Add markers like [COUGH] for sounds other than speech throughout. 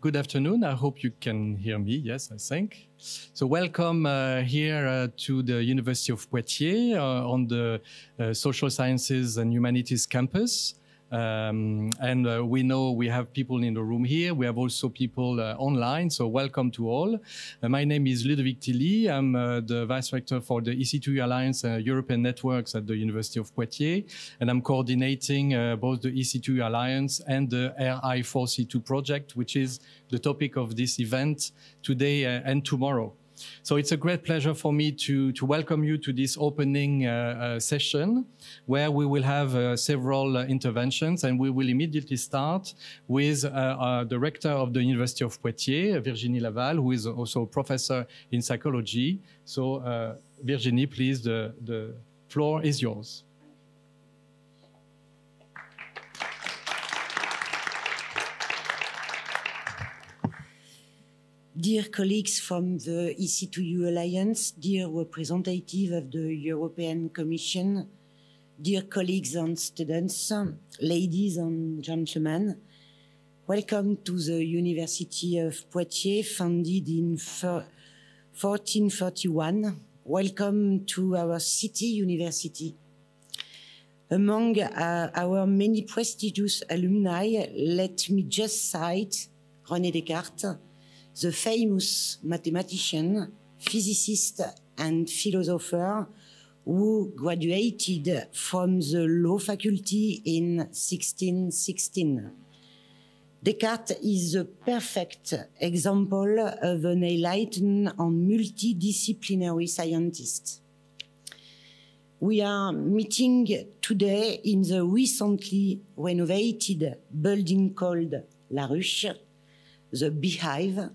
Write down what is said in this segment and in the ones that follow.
good afternoon. I hope you can hear me. Yes, I think. So, welcome uh, here uh, to the University of Poitiers uh, on the uh, Social Sciences and Humanities campus. Um, and uh, we know we have people in the room here. We have also people uh, online. So welcome to all. Uh, my name is Ludovic Thilly. I'm uh, the vice rector for the EC2U Alliance uh, European Networks at the University of Poitiers. And I'm coordinating uh, both the EC2U Alliance and the RI4C2 project, which is the topic of this event today and tomorrow. So it's a great pleasure for me to, to welcome you to this opening uh, uh, session where we will have uh, several uh, interventions and we will immediately start with uh, uh, the rector of the University of Poitiers, Virginie Laval, who is also a professor in psychology. So Virginie, please, the, the floor is yours. Dear colleagues from the EC2U Alliance, dear representative of the European Commission, dear colleagues and students, ladies and gentlemen, welcome to the University of Poitiers, founded in 1431. Welcome to our city university. Among uh, our many prestigious alumni, let me just cite René Descartes, the famous mathematician, physicist, and philosopher who graduated from the law faculty in 1616. Descartes is a perfect example of an enlightened and multidisciplinary scientist. We are meeting today in the recently renovated building called La Ruche, the Beehive,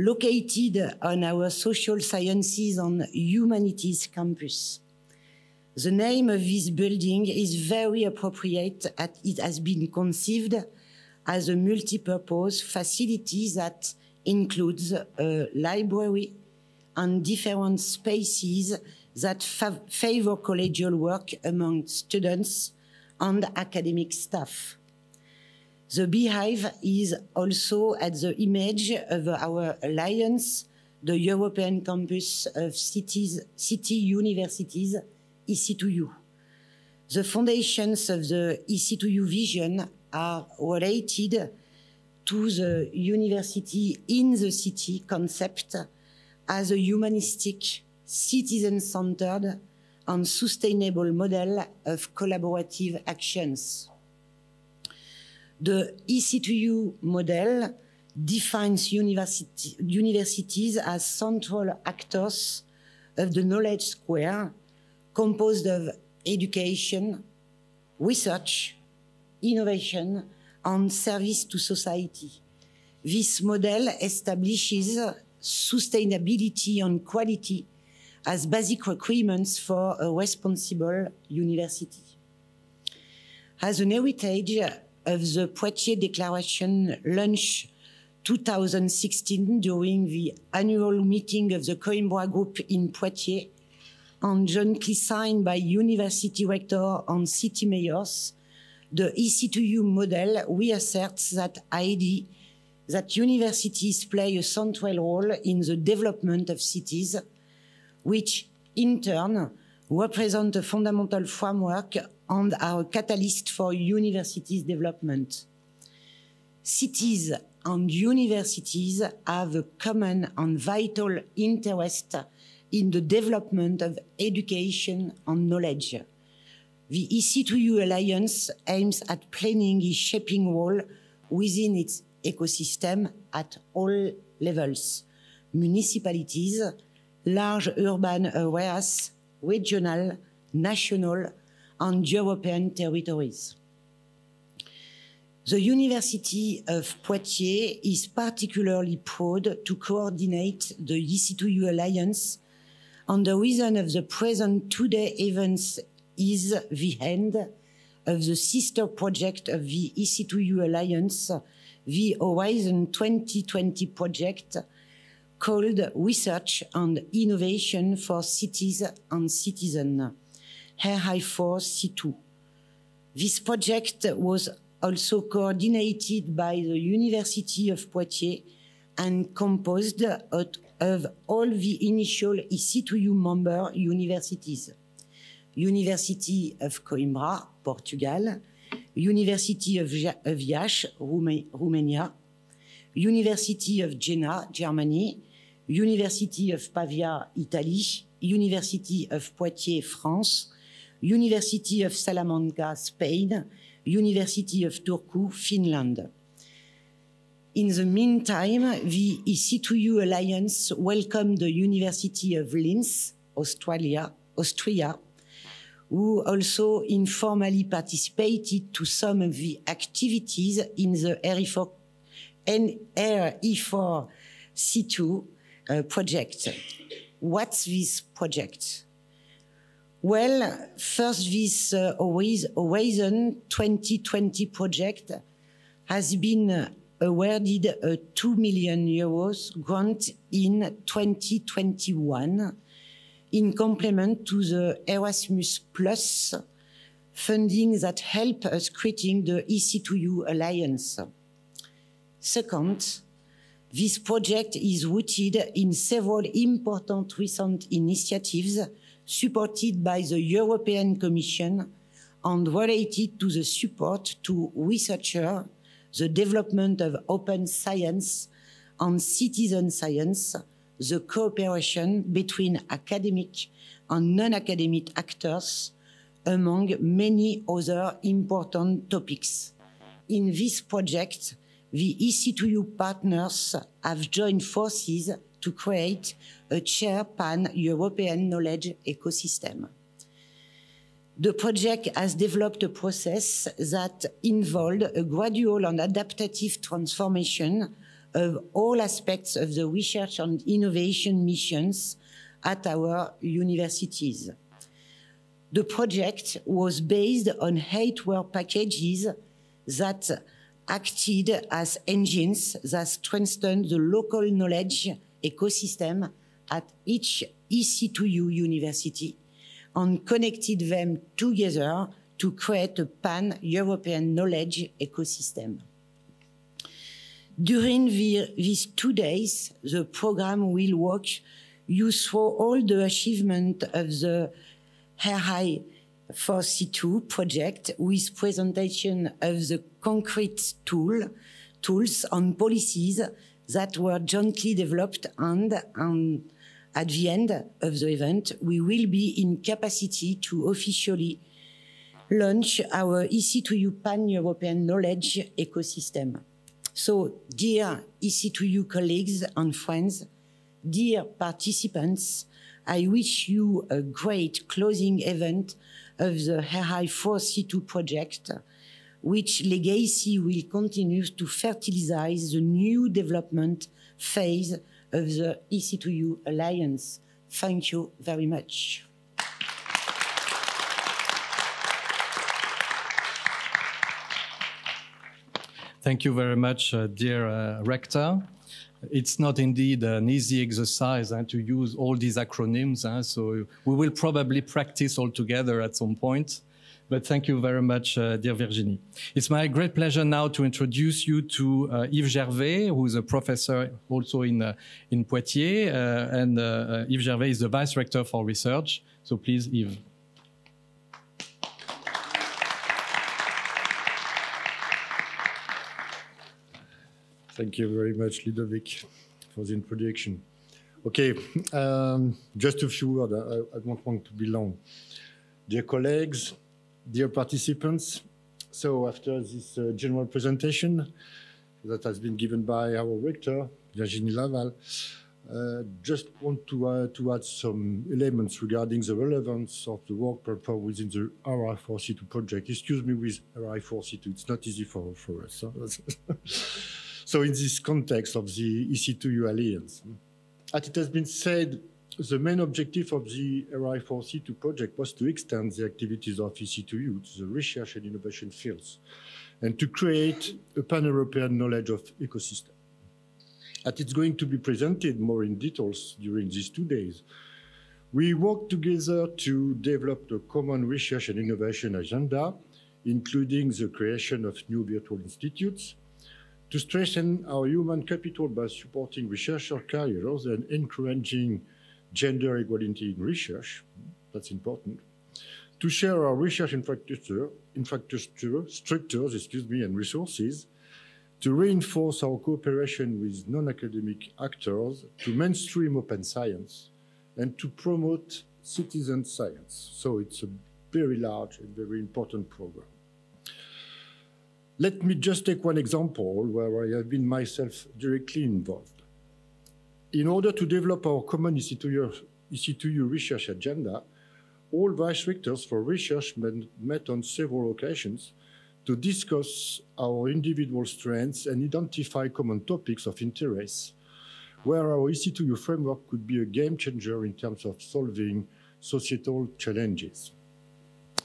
located on our social sciences and humanities campus. The name of this building is very appropriate it has been conceived as a multi-purpose facility that includes a library and different spaces that favor collegial work among students and academic staff. The beehive is also at the image of our alliance, the European Campus of Cities, City Universities, EC2U. The foundations of the EC2U vision are related to the university in the city concept as a humanistic, citizen-centered and sustainable model of collaborative actions. The EC2U model defines university, universities as central actors of the knowledge square composed of education, research, innovation, and service to society. This model establishes sustainability and quality as basic requirements for a responsible university. As an heritage of the Poitiers Declaration launched 2016 during the annual meeting of the Coimbra Group in Poitiers and jointly signed by university rector and city mayors, the EC2U model reasserts that idea that universities play a central role in the development of cities, which in turn represent a fundamental framework and a catalyst for universities' development. Cities and universities have a common and vital interest in the development of education and knowledge. The EC2U Alliance aims at planning a shaping role within its ecosystem at all levels municipalities, large urban areas, regional, national, and European territories. The University of Poitiers is particularly proud to coordinate the EC2U Alliance, and the reason of the present two-day events is the end of the sister project of the EC2U Alliance, the Horizon 2020 project, called Research and Innovation for Cities and Citizens, RI4C2. This project was also coordinated by the University of Poitiers and composed of, of all the initial EC2U member universities. University of Coimbra, Portugal, University of, of Romania, University of Jena, Germany, University of Pavia, Italy, University of Poitiers, France, University of Salamanca, Spain, University of Turku, Finland. In the meantime, the EC2U Alliance welcomed the University of Linz, Australia, Austria, who also informally participated to some of the activities in the RE4, RE4C2 uh, project. What's this project? Well, first, this uh, Horizon 2020 project has been awarded a 2 million euros grant in 2021 in complement to the Erasmus Plus funding that help us creating the EC2U Alliance. Second, this project is rooted in several important recent initiatives supported by the European Commission and related to the support to researchers, the development of open science and citizen science, the cooperation between academic and non-academic actors, among many other important topics. In this project, the EC2U partners have joined forces to create a chair pan-European knowledge ecosystem. The project has developed a process that involved a gradual and adaptive transformation of all aspects of the research and innovation missions at our universities. The project was based on eight work packages that acted as engines that strengthened the local knowledge ecosystem at each EC2U university and connected them together to create a pan-European knowledge ecosystem. During the, these two days, the program will walk you through all the achievement of the RI for C2 project with presentation of the concrete tool, tools and policies that were jointly developed and, and at the end of the event, we will be in capacity to officially launch our EC2U pan-European knowledge ecosystem. So, dear EC2U colleagues and friends, dear participants, I wish you a great closing event of the RI4C2 project which legacy will continue to fertilize the new development phase of the EC2U Alliance. Thank you very much. Thank you very much, uh, dear uh, Rector. It's not indeed an easy exercise uh, to use all these acronyms, so we will probably practice all together at some point. But thank you very much, uh, dear Virginie. It's my great pleasure now to introduce you to uh, Yves Gervais, who is a professor also in, uh, in Poitiers. Uh, and uh, uh, Yves Gervais is the Vice Rector for Research. So please, Yves. Thank you very much, Ludovic, for the introduction. Okay, um, just a few words. I, I don't want to be long. Dear colleagues, Dear participants, so after this uh, general presentation that has been given by our rector, Virginie Laval, uh, just want to, uh, to add some elements regarding the relevance of the work performed within the RI4C2 project. Excuse me with RI4C2, it's not easy for, for us. Huh? [LAUGHS] so in this context of the EC2U Alliance, as it has been said the main objective of the RI4C2 project was to extend the activities of EC2U to the research and innovation fields and to create a pan-European knowledge of ecosystem. And it's going to be presented more in details during these two days. We worked together to develop a common research and innovation agenda including the creation of new virtual institutes, to strengthen our human capital by supporting researcher careers and encouraging gender equality in research, that's important, to share our research infrastructure, infrastructure structures, excuse me, and resources, to reinforce our cooperation with non-academic actors, to mainstream open science, and to promote citizen science. So it's a very large and very important program. Let me just take one example where I have been myself directly involved. In order to develop our common EC2U, EC2U research agenda, all vice rectors for research met on several occasions to discuss our individual strengths and identify common topics of interest, where our EC2U framework could be a game changer in terms of solving societal challenges.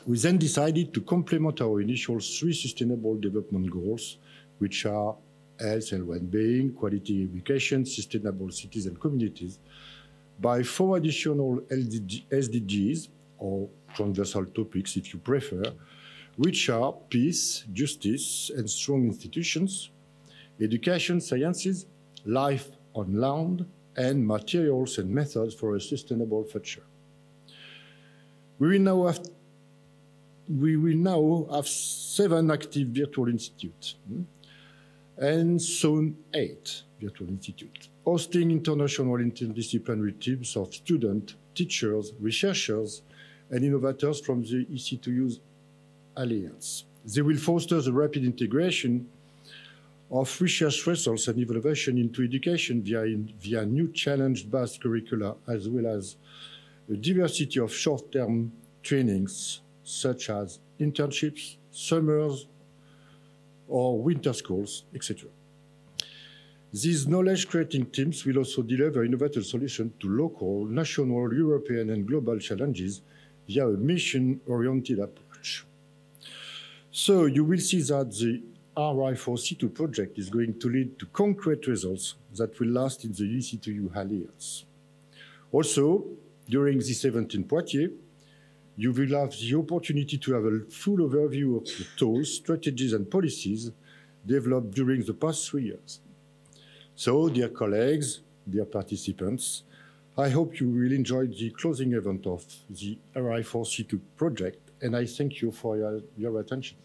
We then decided to complement our initial three sustainable development goals, which are health and well-being, quality education, sustainable cities and communities, by four additional LDG, SDGs, or transversal topics if you prefer, which are peace, justice, and strong institutions, education, sciences, life on land, and materials and methods for a sustainable future. We will now have, we will now have seven active virtual institutes, hmm, and soon eight virtual institutes, hosting international interdisciplinary teams of students, teachers, researchers, and innovators from the EC2U's Alliance. They will foster the rapid integration of research results and innovation into education via, via new challenge-based curricula, as well as a diversity of short-term trainings, such as internships, summers, or winter schools, etc. These knowledge-creating teams will also deliver innovative solutions to local, national, European, and global challenges via a mission-oriented approach. So you will see that the RI4C2 project is going to lead to concrete results that will last in the EC2U alliance. Also, during this event in Poitiers, you will have the opportunity to have a full overview of the tools, strategies, and policies developed during the past three years. So, dear colleagues, dear participants, I hope you will enjoy the closing event of the RI4C2 project, and I thank you for your, your attention.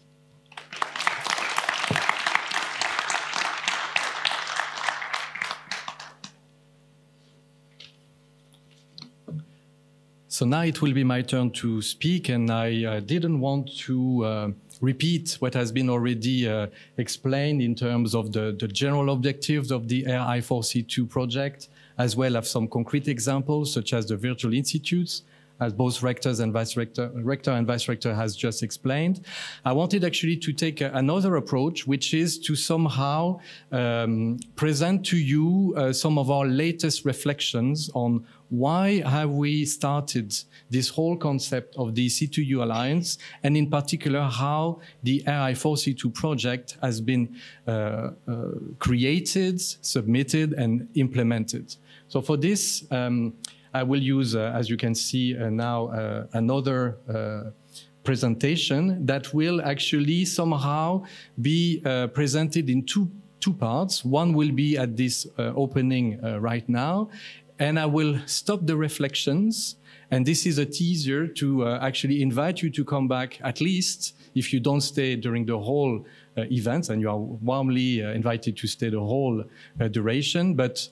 So now it will be my turn to speak, and I uh, didn't want to uh, repeat what has been already uh, explained in terms of the, the, general objectives of the RI4C2 project, as well as some concrete examples, such as the virtual institutes, as both rectors and vice rector, rector and vice rector has just explained. I wanted actually to take a, another approach, which is to somehow um, present to you uh, some of our latest reflections on why have we started this whole concept of the EC2U Alliance, and in particular, how the RI4C2 project has been uh, uh, created, submitted, and implemented. So for this, um, I will use, uh, as you can see uh, now, uh, another uh, presentation that will actually somehow be presented in two two parts. One will be at this opening right now, and I will stop the reflections. And this is a teaser to uh, actually invite you to come back at least if you don't stay during the whole uh, event, and you are warmly uh, invited to stay the whole uh, duration. But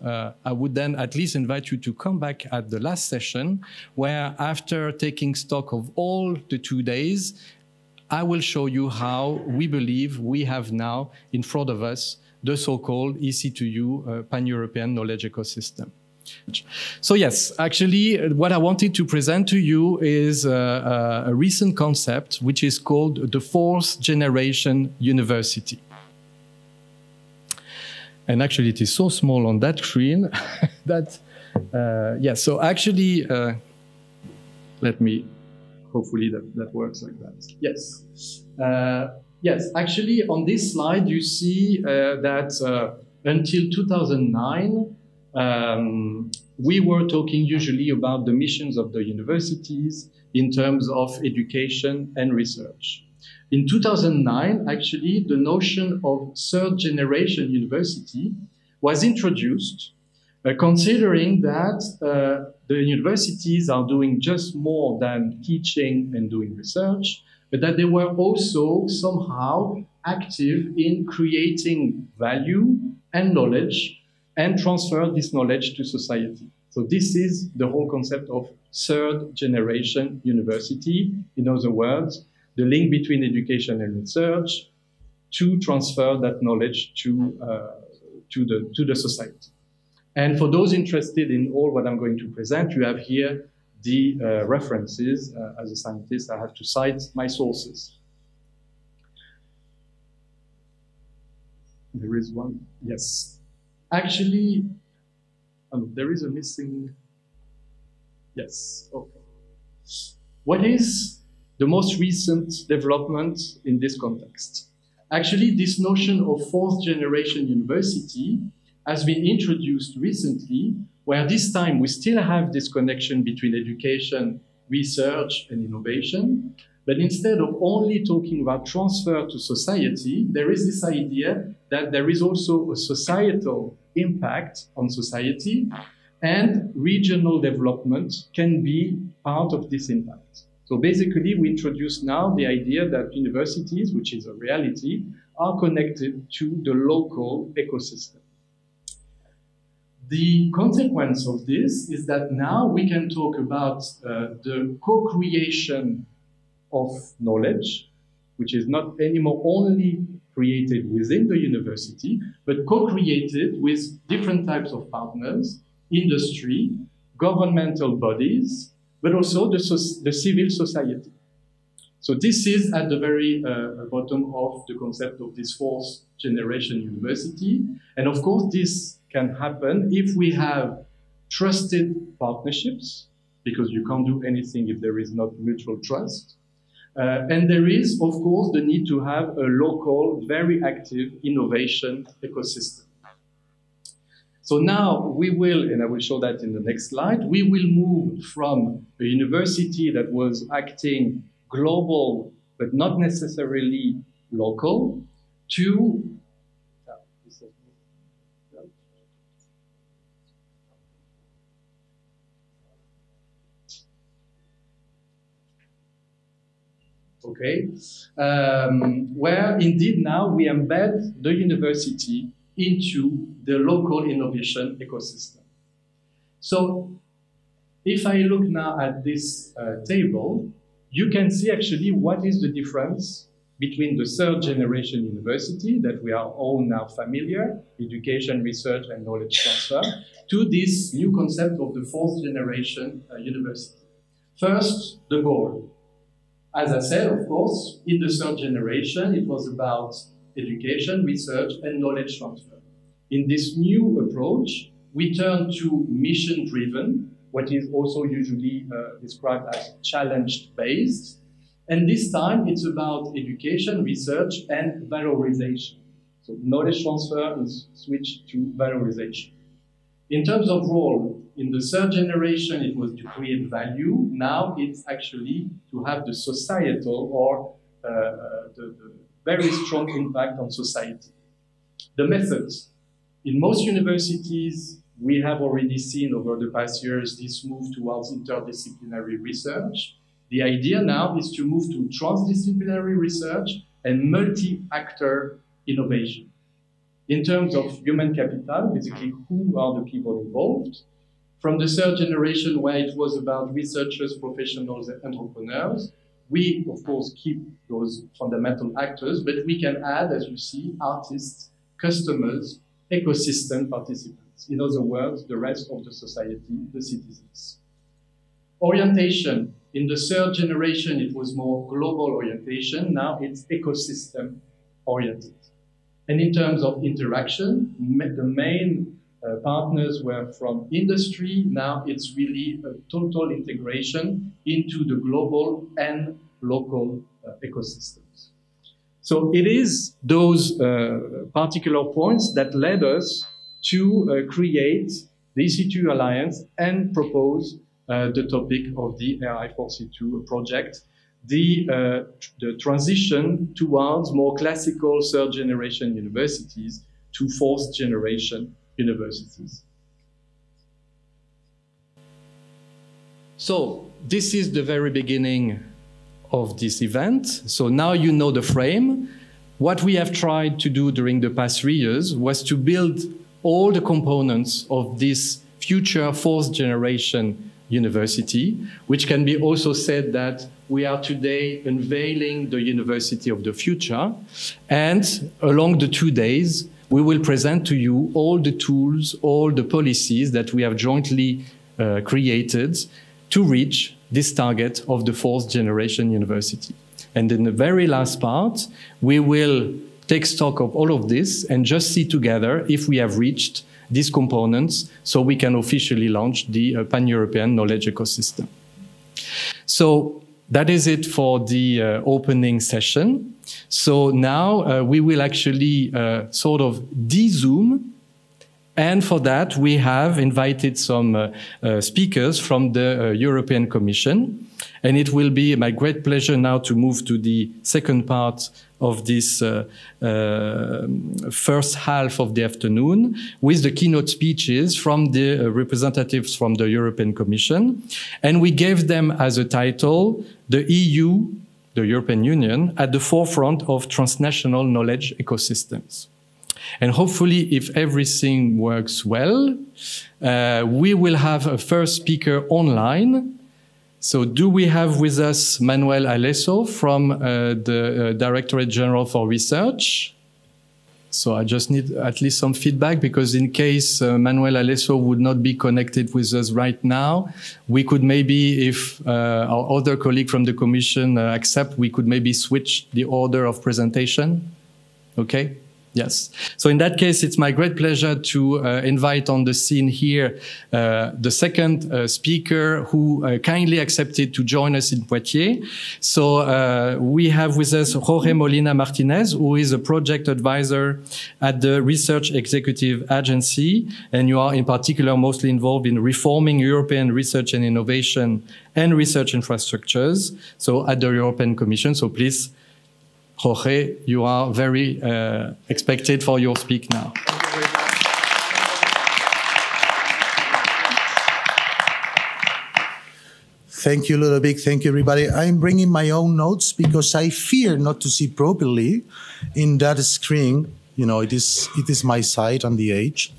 I would then at least invite you to come back at the last session, where after taking stock of all the two days, I will show you how we believe we have now in front of us the so-called EC2U uh, pan-European knowledge ecosystem. So yes, actually, uh, what I wanted to present to you is a, uh, uh, a recent concept, which is called the fourth generation university. And actually, it is so small on that screen [LAUGHS] that, uh, yeah, so actually, uh, let me, hopefully that, that works like that. Yes. Uh, yes, actually, on this slide, you see that until 2009, um, we were talking usually about the missions of the universities in terms of education and research. In 2009, actually, the notion of third generation university was introduced, uh, considering that uh, the universities are doing just more than teaching and doing research, but that they were also somehow active in creating value and knowledge and transfer this knowledge to society. So this is the whole concept of third generation university. In other words, the link between education and research to transfer that knowledge to, uh, to, the, to the society. And for those interested in all what I'm going to present, you have here the uh, references. Uh, as a scientist, I have to cite my sources. There is one, yes. Actually, um, there is a missing, yes, okay. What is the most recent development in this context? Actually, this notion of fourth generation university has been introduced recently, where this time we still have this connection between education, research, and innovation. But instead of only talking about transfer to society, there is this idea that there is also a societal impact on society, and regional development can be part of this impact. So basically, we introduce now the idea that universities, which is a reality, are connected to the local ecosystem. The consequence of this is that now we can talk about uh, the co-creation of knowledge, which is not anymore only created within the university, but co-created with different types of partners, industry, governmental bodies, but also the, so the civil society. So this is at the very uh, bottom of the concept of this fourth generation university. And of course, this can happen if we have trusted partnerships, because you can't do anything if there is not mutual trust. Uh, and there is, of course, the need to have a local, very active innovation ecosystem. So now we will, and I will show that in the next slide, we will move from a university that was acting global but not necessarily local to okay, um, where indeed now we embed the university into the local innovation ecosystem. So if I look now at this uh, table, you can see actually what is the difference between the third generation university that we are all now familiar, education, research, and knowledge transfer, to this new concept of the fourth generation uh, university. First, the goal. As I said, of course, in the third generation, it was about education, research, and knowledge transfer. In this new approach, we turn to mission-driven, what is also usually uh, described as challenge-based. And this time, it's about education, research, and valorization. So knowledge transfer is switched to valorization. In terms of role, in the third generation, it was to create value. Now it's actually to have the societal or uh, uh, the, the very strong impact on society. The methods. In most universities, we have already seen over the past years this move towards interdisciplinary research. The idea now is to move to transdisciplinary research and multi-actor innovation in terms of human capital, basically who are the people involved. From the third generation, where it was about researchers, professionals, and entrepreneurs, we, of course, keep those fundamental actors, but we can add, as you see, artists, customers, ecosystem participants. In other words, the rest of the society, the citizens. Orientation. In the third generation, it was more global orientation. Now it's ecosystem oriented. And in terms of interaction, the main uh, partners were from industry. Now it's really a total integration into the global and local uh, ecosystems. So it is those uh, particular points that led us to uh, create the EC2 Alliance and propose uh, the topic of the RI4C2 project the, uh, the transition towards more classical third generation universities to fourth generation universities. So this is the very beginning of this event. So now you know the frame. What we have tried to do during the past three years was to build all the components of this future fourth generation university, which can be also said that we are today unveiling the university of the future. And along the two days, we will present to you all the tools, all the policies that we have jointly uh, created to reach this target of the fourth generation university. And in the very last part, we will take stock of all of this and just see together if we have reached these components so we can officially launch the uh, pan-European knowledge ecosystem. So that is it for the uh, opening session. So now uh, we will actually uh, sort of de-zoom and for that, we have invited some uh, uh, speakers from the uh, European Commission. And it will be my great pleasure now to move to the second part of this uh, uh, first half of the afternoon with the keynote speeches from the uh, representatives from the European Commission. And we gave them as a title, the EU, the European Union, at the forefront of transnational knowledge ecosystems. And hopefully, if everything works well, uh, we will have a first speaker online. So do we have with us Manuel Alesso from uh, the uh, Directorate General for Research? So I just need at least some feedback because in case uh, Manuel Alesso would not be connected with us right now, we could maybe, if uh, our other colleague from the Commission uh, accept, we could maybe switch the order of presentation. Okay? Yes. So in that case, it's my great pleasure to uh, invite on the scene here uh, the second uh, speaker who uh, kindly accepted to join us in Poitiers. So uh, we have with us Jorge Molina Martinez, who is a project advisor at the Research Executive Agency, and you are in particular mostly involved in reforming European research and innovation and research infrastructures. So at the European Commission. So please Jorge, you are very uh, expected for your speak now. Thank you, Ludovic. Thank you, everybody. I'm bringing my own notes because I fear not to see properly in that screen. You know, it is it is my side on the edge.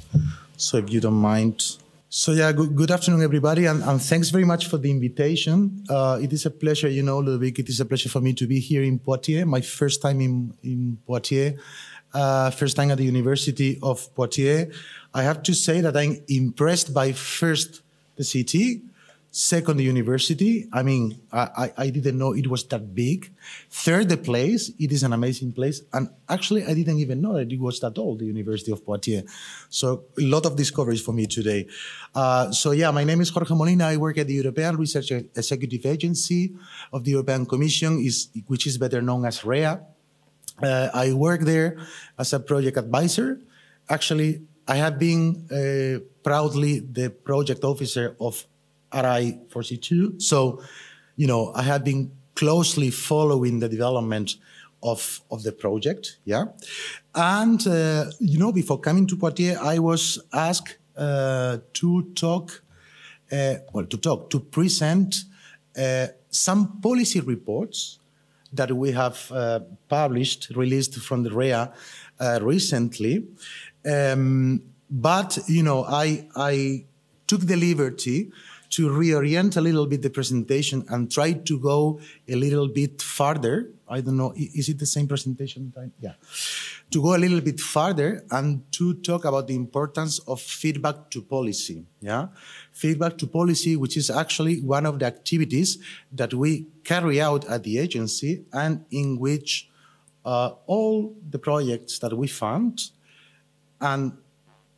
So if you don't mind, so yeah, good, good afternoon, everybody, and, and, thanks very much for the invitation. Uh, it is a pleasure, you know, Ludovic, it is a pleasure for me to be here in Poitiers, my first time in, in Poitiers, uh, first time at the University of Poitiers. I have to say that I'm impressed by first the city, Second, the university. I mean, I, I didn't know it was that big. Third, the place. It is an amazing place. And actually, I didn't even know that it was that old, the University of Poitiers. So a lot of discoveries for me today. Uh, so yeah, my name is Jorge Molina. I work at the European Research Executive Agency of the European Commission, is, which is better known as REA. Uh, I work there as a project advisor. Actually, I have been uh, proudly the project officer of RI4C2. So, you know, I have been closely following the development of, of the project, yeah. And, uh, you know, before coming to Poitiers, I was asked uh, to talk, uh, well, to talk, to present uh, some policy reports that we have uh, published, released from the REA uh, recently. Um, but, you know, I, I took the liberty to reorient a little bit the presentation and try to go a little bit farther. I don't know, is it the same presentation time? Yeah. To go a little bit farther and to talk about the importance of feedback to policy. Yeah. Feedback to policy, which is actually one of the activities that we carry out at the agency and in which uh, all the projects that we fund and,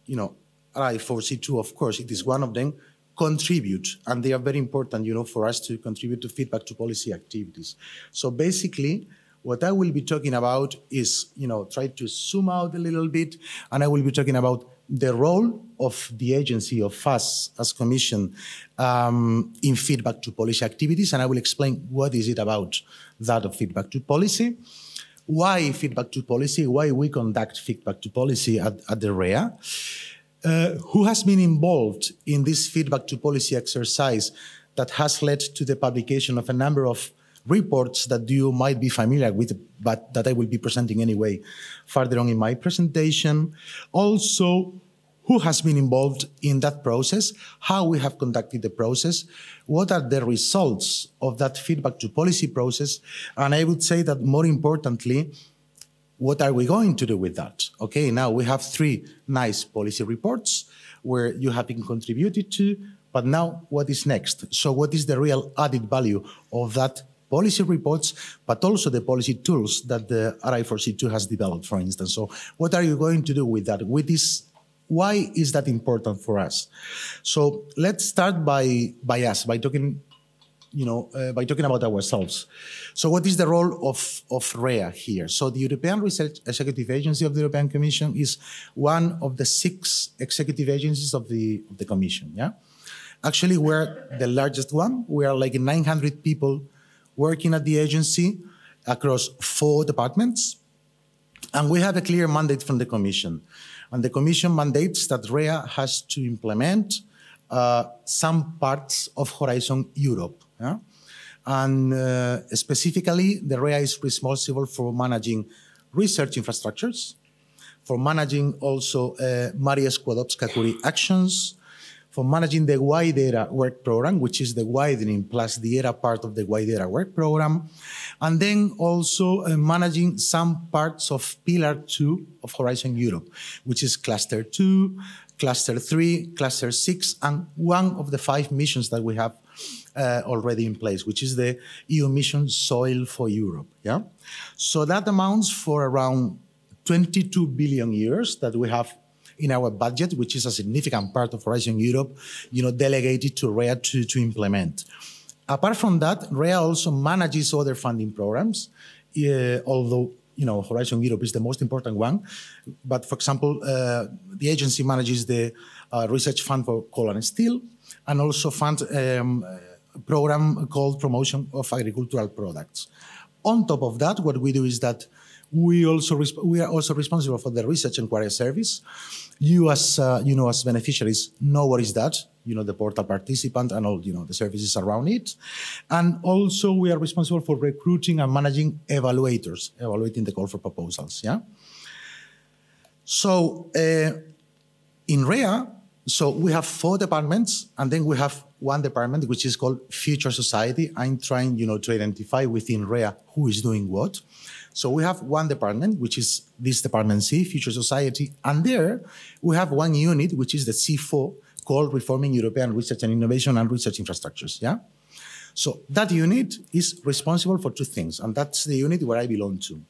you know, RI4C2, of course, it is one of them, contribute, and they are very important, you know, for us to contribute to feedback to policy activities. So basically, what I will be talking about is, you know, try to zoom out a little bit, and I will be talking about the role of the agency of us as Commission um, in feedback to policy activities, and I will explain what is it about that of feedback to policy, why feedback to policy, why we conduct feedback to policy at, at the REA, uh, who has been involved in this feedback to policy exercise that has led to the publication of a number of reports that you might be familiar with, but that I will be presenting anyway further on in my presentation. Also, who has been involved in that process, how we have conducted the process, what are the results of that feedback to policy process, and I would say that more importantly, what are we going to do with that? Okay, now we have three nice policy reports where you have been contributed to, but now what is next? So what is the real added value of that policy reports, but also the policy tools that the RI4C2 has developed, for instance. So what are you going to do with that? With this, why is that important for us? So let's start by, by us, by talking you know, uh, by talking about ourselves. So what is the role of, of REA here? So the European Research Executive Agency of the European Commission is one of the six executive agencies of the, of the Commission, yeah? Actually, we're the largest one. We are like 900 people working at the agency across four departments. And we have a clear mandate from the Commission. And the Commission mandates that REA has to implement uh, some parts of Horizon Europe. Yeah? And uh, specifically, the REA is responsible for managing research infrastructures, for managing also uh, Maria Skłodowska-Curie actions, for managing the WIDERA work program, which is the widening plus the ERA part of the WIDERA work program, and then also uh, managing some parts of Pillar 2 of Horizon Europe, which is Cluster 2, Cluster 3, Cluster 6, and one of the five missions that we have uh, already in place, which is the EU mission Soil for Europe. Yeah, so that amounts for around 22 billion euros that we have in our budget, which is a significant part of Horizon Europe, you know, delegated to REA to, to implement. Apart from that, REA also manages other funding programs, uh, although you know Horizon Europe is the most important one. But for example, uh, the agency manages the uh, research fund for coal and steel, and also fund um, program called Promotion of Agricultural Products. On top of that, what we do is that we also we are also responsible for the research inquiry service. You as uh, you know as beneficiaries know what is that. You know the portal participant and all you know the services around it, and also we are responsible for recruiting and managing evaluators, evaluating the call for proposals. Yeah. So uh, in REA, so we have four departments, and then we have one department which is called Future Society. I'm trying, you know, to identify within REA who is doing what. So we have one department, which is this department C, Future Society, and there we have one unit, which is the C4, called Reforming European Research and Innovation and Research Infrastructures. Yeah. So that unit is responsible for two things, and that's the unit where I belong to.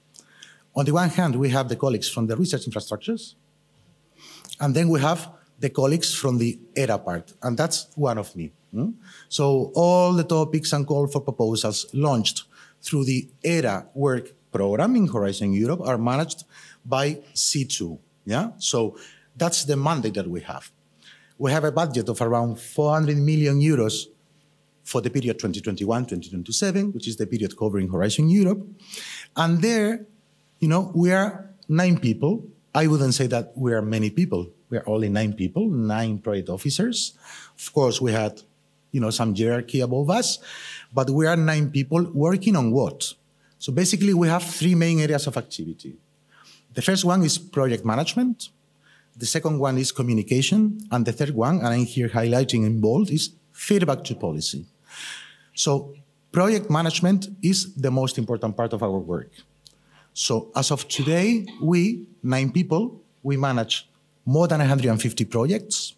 On the one hand, we have the colleagues from the research infrastructures, and then we have the colleagues from the ERA part, and that's one of me. Hmm? So all the topics and call for proposals launched through the ERA work program in Horizon Europe are managed by C2. Yeah, so that's the mandate that we have. We have a budget of around 400 million euros for the period 2021-2027, which is the period covering Horizon Europe. And there, you know, we are nine people. I wouldn't say that we are many people. We are only nine people, nine project officers. Of course, we had, you know, some hierarchy above us, but we are nine people working on what? So basically, we have three main areas of activity. The first one is project management. The second one is communication. And the third one, and I'm here highlighting in bold, is feedback to policy. So project management is the most important part of our work. So as of today, we, nine people, we manage more than 150 projects.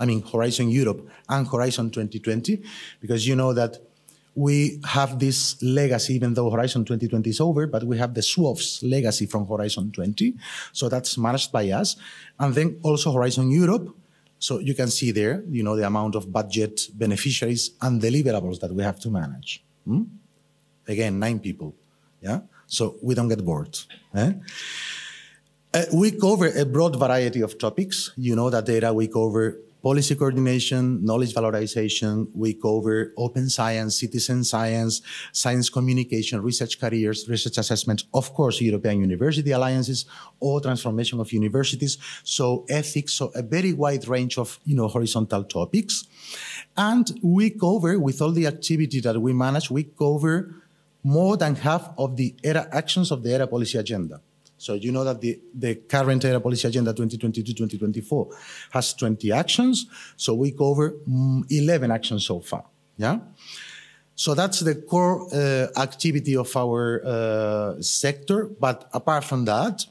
I mean, Horizon Europe and Horizon 2020, because you know that we have this legacy, even though Horizon 2020 is over, but we have the SwafS legacy from Horizon 20. So that's managed by us. And then also Horizon Europe. So you can see there, you know, the amount of budget beneficiaries and deliverables that we have to manage. Hmm? Again, nine people. Yeah. So we don't get bored. Eh? Uh, we cover a broad variety of topics. You know that data we cover policy coordination, knowledge valorization. We cover open science, citizen science, science communication, research careers, research assessment, of course, European university alliances or transformation of universities. So ethics, so a very wide range of, you know, horizontal topics. And we cover, with all the activity that we manage, we cover more than half of the ERA actions of the ERA policy agenda. So you know that the, the current ERA policy agenda 2022-2024 has 20 actions. So we cover mm, 11 actions so far. Yeah. So that's the core uh, activity of our uh, sector. But apart from that,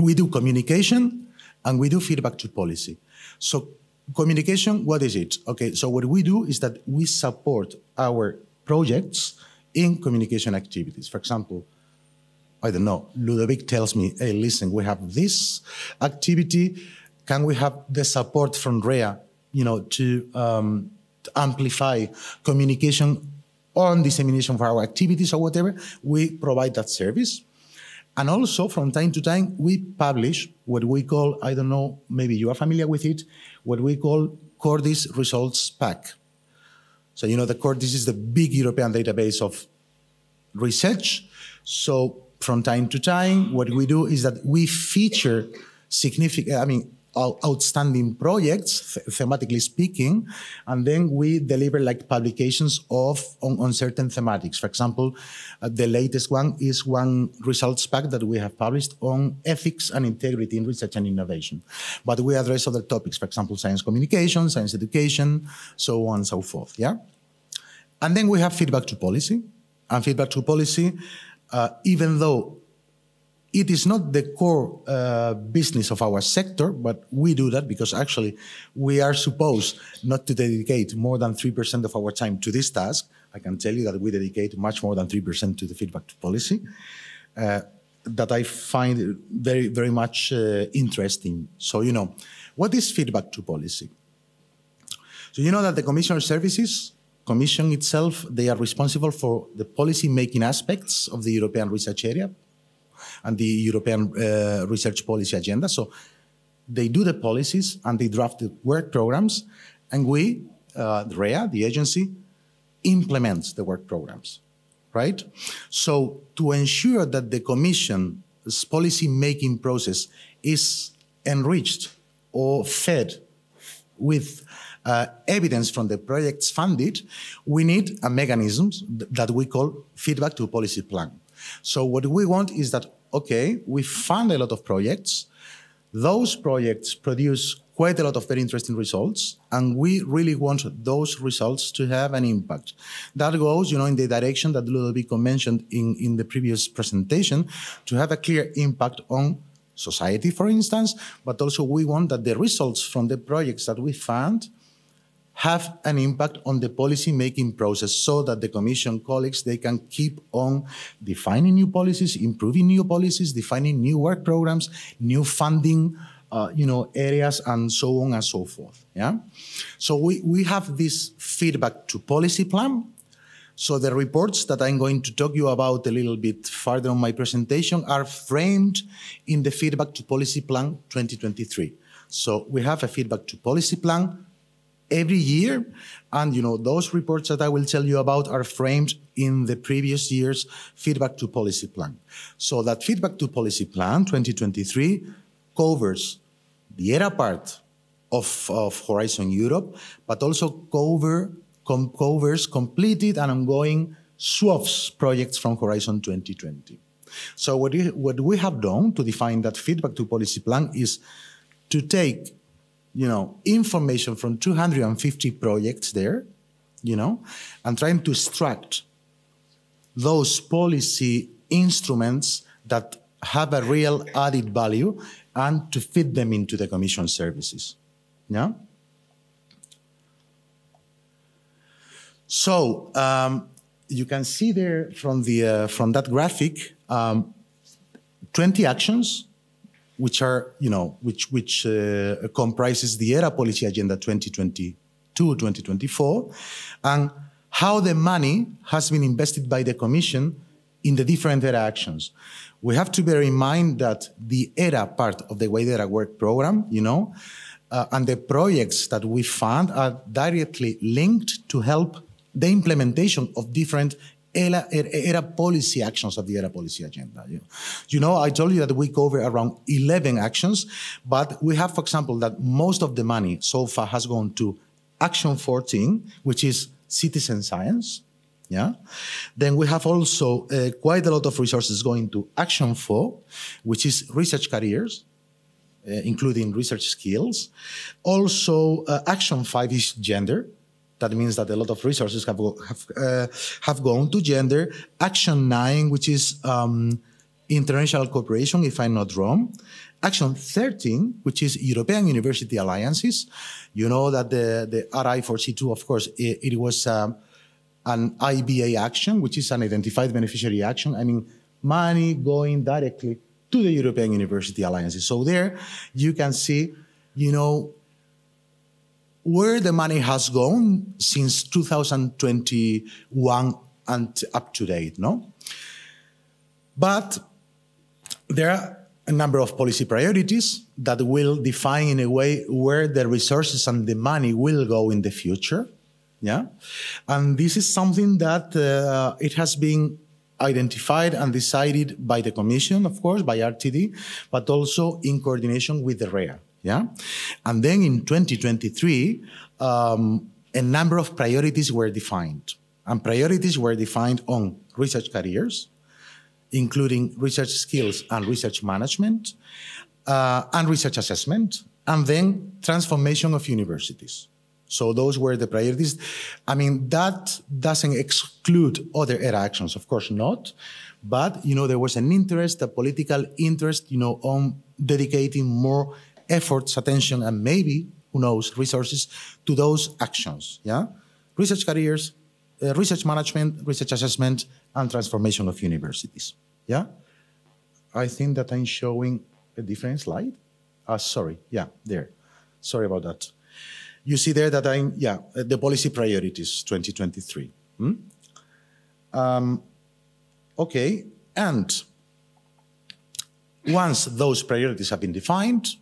we do communication and we do feedback to policy. So communication, what is it? Okay, so what we do is that we support our projects in communication activities. For example, I don't know, Ludovic tells me, hey, listen, we have this activity. Can we have the support from REA, you know, to, um, to amplify communication on dissemination for our activities or whatever? We provide that service. And also, from time to time, we publish what we call, I don't know, maybe you are familiar with it, what we call Cordis Results Pack. So, you know, the Cordis is the big European database of research. So, from time to time, what we do is that we feature significant, I mean, outstanding projects, thematically speaking, and then we deliver like publications of on, on certain thematics. For example, uh, the latest one is one results pack that we have published on ethics and integrity in research and innovation. But we address other topics, for example, science communication, science education, so on and so forth. Yeah, and then we have feedback to policy, and feedback to policy uh, even though it is not the core uh, business of our sector, but we do that because actually we are supposed not to dedicate more than 3% of our time to this task. I can tell you that we dedicate much more than 3% to the feedback to policy. Uh, that I find very, very much uh, interesting. So, you know, what is feedback to policy? So, you know that the Commissioner Services Commission itself, they are responsible for the policy-making aspects of the European research area and the European uh, research policy agenda. So they do the policies and they draft the work programs, and we, uh, the REA, the agency, implements the work programs, right? So to ensure that the Commission's policy-making process is enriched or fed with uh, evidence from the projects funded, we need a mechanism that we call feedback to policy plan. So what we want is that, okay, we fund a lot of projects. Those projects produce quite a lot of very interesting results, and we really want those results to have an impact. That goes, you know, in the direction that Ludovico mentioned in, in the previous presentation, to have a clear impact on society, for instance, but also we want that the results from the projects that we fund have an impact on the policy making process so that the commission colleagues they can keep on defining new policies improving new policies defining new work programs new funding uh, you know areas and so on and so forth yeah? So we, we have this feedback to policy plan. So the reports that i'm going to talk you about a little bit further on my presentation are framed in the feedback to policy plan 2023 so we have a feedback to policy plan every year. And you know, those reports that I will tell you about are framed in the previous year's feedback to policy plan. So that feedback to policy plan 2023 covers the ERA part of, of Horizon Europe, but also cover, com covers completed and ongoing SwafS projects from Horizon 2020. So what what we have done to define that feedback to policy plan is to take you know, information from 250 projects there, you know, and trying to extract those policy instruments that have a real added value and to fit them into the commission services. Yeah? So um, you can see there from, the, uh, from that graphic um, 20 actions which are, you know, which, which uh, comprises the ERA policy agenda 2022-2024, and how the money has been invested by the Commission in the different ERA actions. we have to bear in mind that the ERA part of the WIDERA Work Program, you know, uh, and the projects that we fund are directly linked to help the implementation of different ERA, ERA, policy actions of the ERA policy agenda. You, know, I told you that we cover around 11 actions, but we have, for example, that most of the money so far has gone to Action 14, which is citizen science. Yeah. Then we have also uh, quite a lot of resources going to Action 4, which is research careers, uh, including research skills. Also, uh, Action 5 is gender. That means that a lot of resources have, have, uh, have gone to gender. Action 9, which is um, international cooperation, if I'm not wrong. Action 13, which is European University Alliances. You know that the, the RI4C2, of course, it, it was um, an IBA action, which is an identified beneficiary action. I mean, money going directly to the European University Alliances. So there you can see, you know, where the money has gone since 2021 and up to date, no? But there are a number of policy priorities that will define in a way where the resources and the money will go in the future. Yeah. And this is something that uh, it has been identified and decided by the Commission, of course, by RTD, but also in coordination with the REA. Yeah. And then in 2023, um, a number of priorities were defined. And priorities were defined on research careers, including research skills and research management, uh, and research assessment, and then transformation of universities. So those were the priorities. I mean, that doesn't exclude other ERA actions, of course not. But, you know, there was an interest, a political interest, you know, on dedicating more efforts, attention, and maybe, who knows, resources to those actions, yeah? Research careers, uh, research management, research assessment, and transformation of universities. Yeah? I think that I'm showing a different slide. Uh, sorry, yeah, there. Sorry about that. You see there that I'm, yeah, uh, the policy priorities 2023. Hmm? Um, okay, and once those priorities have been defined,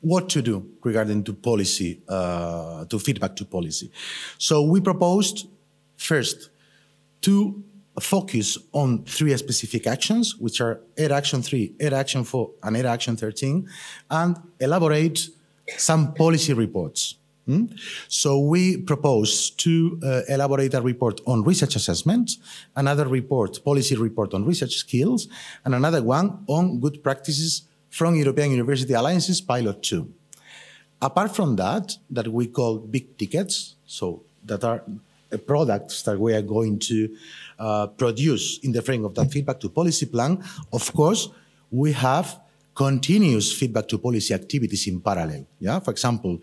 what to do regarding to policy, uh, to feedback to policy. So we proposed first to focus on three specific actions, which are ERA Action 3, ERA Action 4, and ERA Action 13, and elaborate some policy reports. Hmm? So we propose to uh, elaborate a report on research assessment, another report, policy report on research skills, and another one on good practices from European University Alliances Pilot 2. Apart from that, that we call big tickets, so that are products that we are going to uh, produce in the frame of that feedback to policy plan, of course, we have continuous feedback to policy activities in parallel. Yeah, for example,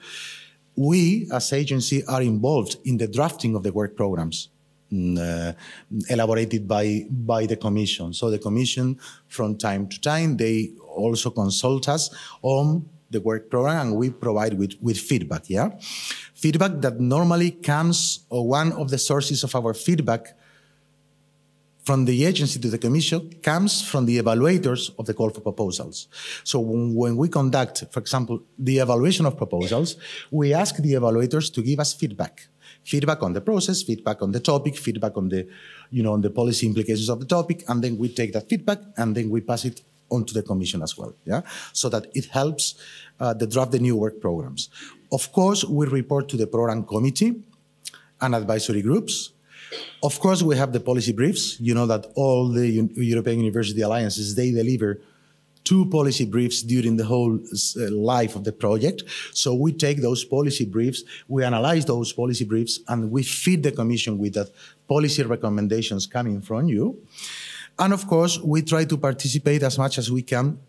we as agency are involved in the drafting of the work programs. Mm, uh, elaborated by by the commission. So the commission, from time to time, they also consult us on the work program, and we provide with with feedback. Yeah, feedback that normally comes, or one of the sources of our feedback from the agency to the commission comes from the evaluators of the call for proposals. So when, when, we conduct, for example, the evaluation of proposals, we ask the evaluators to give us feedback. Feedback on the process, feedback on the topic, feedback on the, you know, on the policy implications of the topic, and then we take that feedback and then we pass it on to the commission as well, yeah? So that it helps uh, the draft the new work programs. Of course, we report to the program committee and advisory groups, of course, we have the policy briefs. You know that all the European University Alliances, they deliver two policy briefs during the whole uh, life of the project. So we take those policy briefs, we analyze those policy briefs, and we feed the Commission with the policy recommendations coming from you. And of course, we try to participate as much as we can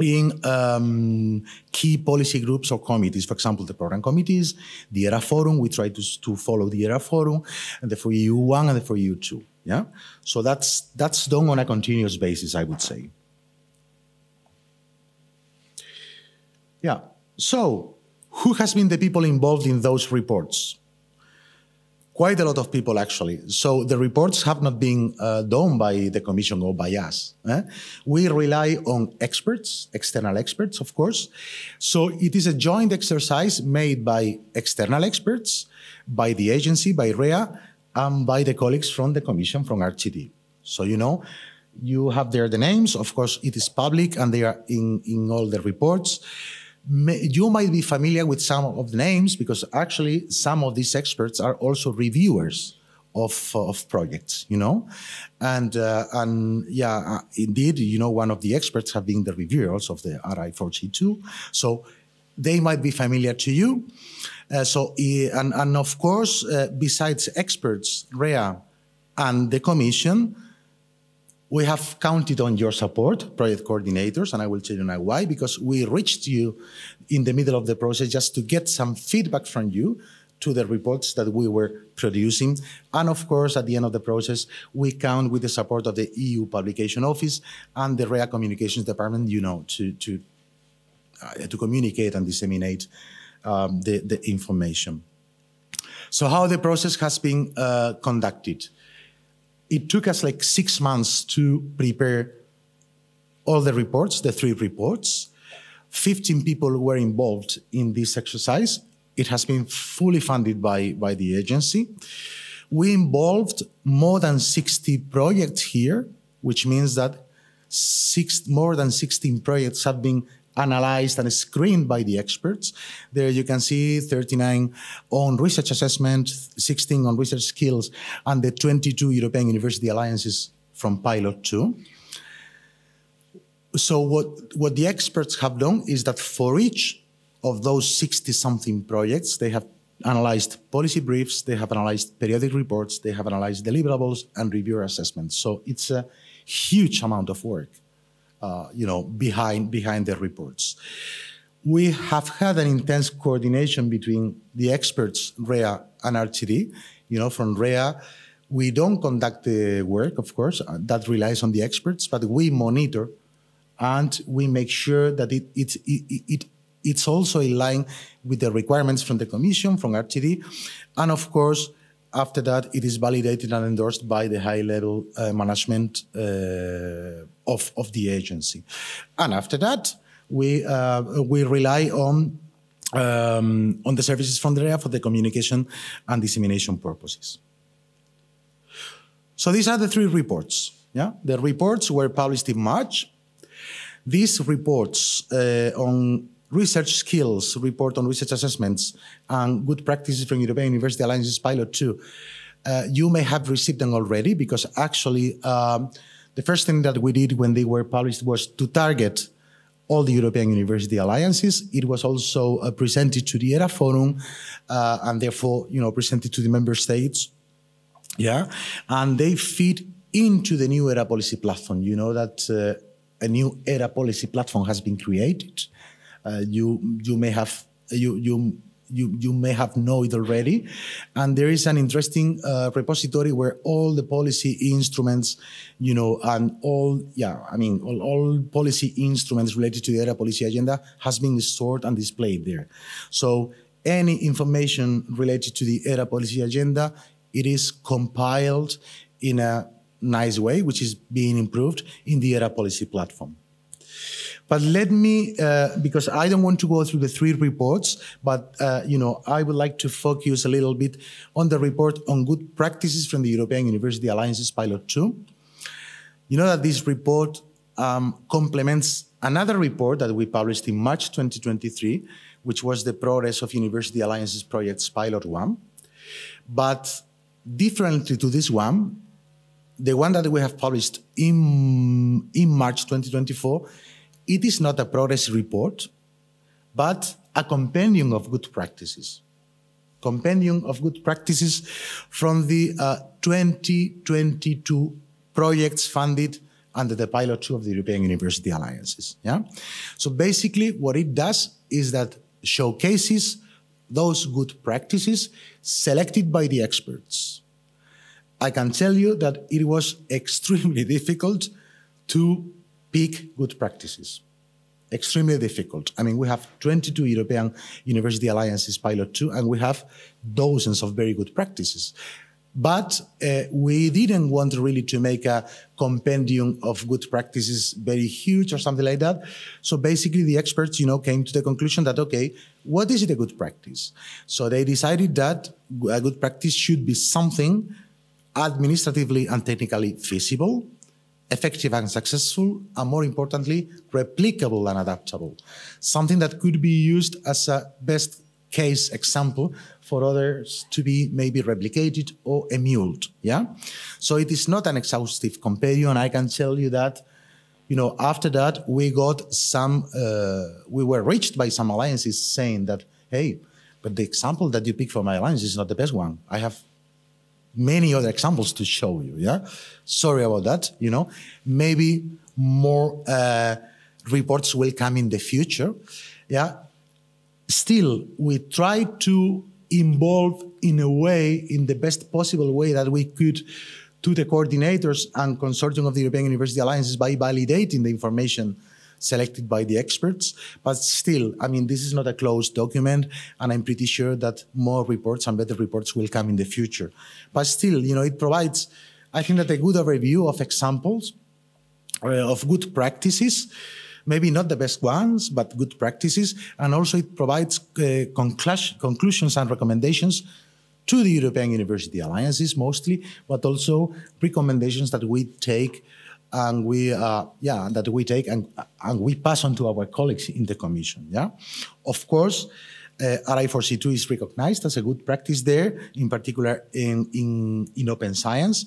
in um, key policy groups or committees. For example, the program committees, the ERA Forum, we try to, to follow the ERA Forum, and the for EU 1 and the for EU 2. Yeah? So that's, that's done on a continuous basis, I would say. Yeah. So, who has been the people involved in those reports? quite a lot of people actually. So the reports have not been uh, done by the Commission or by us. Eh? We rely on experts, external experts, of course. So it is a joint exercise made by external experts, by the agency, by REA, and by the colleagues from the Commission, from RTD. So you know, you have there the names. Of course, it is public and they are in, in all the reports you might be familiar with some of the names because actually some of these experts are also reviewers of, of projects, you know, and uh, and yeah, uh, indeed, you know, one of the experts have been the reviewer also of the RI4C2, so they might be familiar to you. Uh, so and and of course, uh, besides experts, REA and the Commission, we have counted on your support, project coordinators, and I will tell you now why, because we reached you in the middle of the process just to get some feedback from you to the reports that we were producing. And of course, at the end of the process, we count with the support of the EU Publication Office and the REA Communications Department, you know, to, to, uh, to communicate and disseminate um, the, the information. So how the process has been uh, conducted it took us like six months to prepare all the reports, the three reports. 15 people were involved in this exercise. It has been fully funded by, by the agency. We involved more than 60 projects here, which means that six, more than 16 projects have been analyzed and screened by the experts. There you can see 39 on research assessment, 16 on research skills, and the 22 European University Alliances from Pilot 2. So what, what the experts have done is that for each of those 60-something projects, they have analyzed policy briefs, they have analyzed periodic reports, they have analyzed deliverables and reviewer assessments. So it's a huge amount of work. Uh, you know, behind, behind the reports. We have had an intense coordination between the experts, REA and RTD. You know, from REA, we don't conduct the work, of course, uh, that relies on the experts, but we monitor and we make sure that it, it, it, it it's also in line with the requirements from the Commission, from RTD, and of course, after that, it is validated and endorsed by the high-level uh, management uh, of, of the agency. And after that, we, uh, we rely on, um, on the services from the REA for the communication and dissemination purposes. So these are the three reports. Yeah, The reports were published in March. These reports uh, on research skills report on research assessments and good practices from European University Alliances Pilot 2. Uh, you may have received them already because actually um, the first thing that we did when they were published was to target all the European University Alliances. It was also uh, presented to the ERA Forum uh, and therefore, you know, presented to the member states. Yeah, and they feed into the new ERA policy platform. You know that uh, a new ERA policy platform has been created you you may have you you you, you may have know it already. And there is an interesting uh, repository where all the policy instruments, you know, and all, yeah, I mean, all, all policy instruments related to the ERA policy agenda has been stored and displayed there. So any information related to the ERA policy agenda, it is compiled in a nice way, which is being improved in the ERA policy platform. But let me, uh, because I don't want to go through the three reports, but uh, you know, I would like to focus a little bit on the report on good practices from the European University Alliances Pilot 2. You know that this report um, complements another report that we published in March 2023, which was the progress of University Alliances Projects Pilot 1. But differently to this one, the one that we have published in, in March 2024 it is not a progress report, but a compendium of good practices. Compendium of good practices from the uh, 2022 projects funded under the pilot two of the European University Alliances. Yeah. So basically, what it does is that showcases those good practices selected by the experts. I can tell you that it was [LAUGHS] extremely difficult to pick good practices. extremely difficult. I mean, we have 22 European University Alliances Pilot 2, and we have dozens of very good practices. But uh, we didn't want really to make a compendium of good practices very huge or something like that. So basically, the experts, you know, came to the conclusion that okay, what is it a good practice? So they decided that a good practice should be something administratively and technically feasible, effective and successful, and more importantly, replicable and adaptable. Something that could be used as a best case example for others to be maybe replicated or emuled. Yeah. So it is not an exhaustive compendium. And I can tell you that, you know, after that we got some, uh, we were reached by some alliances saying that, hey, but the example that you pick for my alliance is not the best one. I have many other examples to show you. Yeah. Sorry about that. You know, maybe more uh, reports will come in the future. Yeah. Still, we try to involve in a way, in the best possible way that we could to the coordinators and consortium of the European University Alliances by validating the information selected by the experts. But still, I mean, this is not a closed document, and I'm pretty sure that more reports and better reports will come in the future. But still, you know, it provides, I think that a good overview of examples uh, of good practices maybe not the best ones, but good practices. And also it provides uh, conclusions and recommendations to the European University Alliances mostly, but also recommendations that we take and we, uh, yeah, that we take and, and we pass on to our colleagues in the Commission, yeah? Of course, uh, RI4C2 is recognized as a good practice there, in particular in, in, in open science.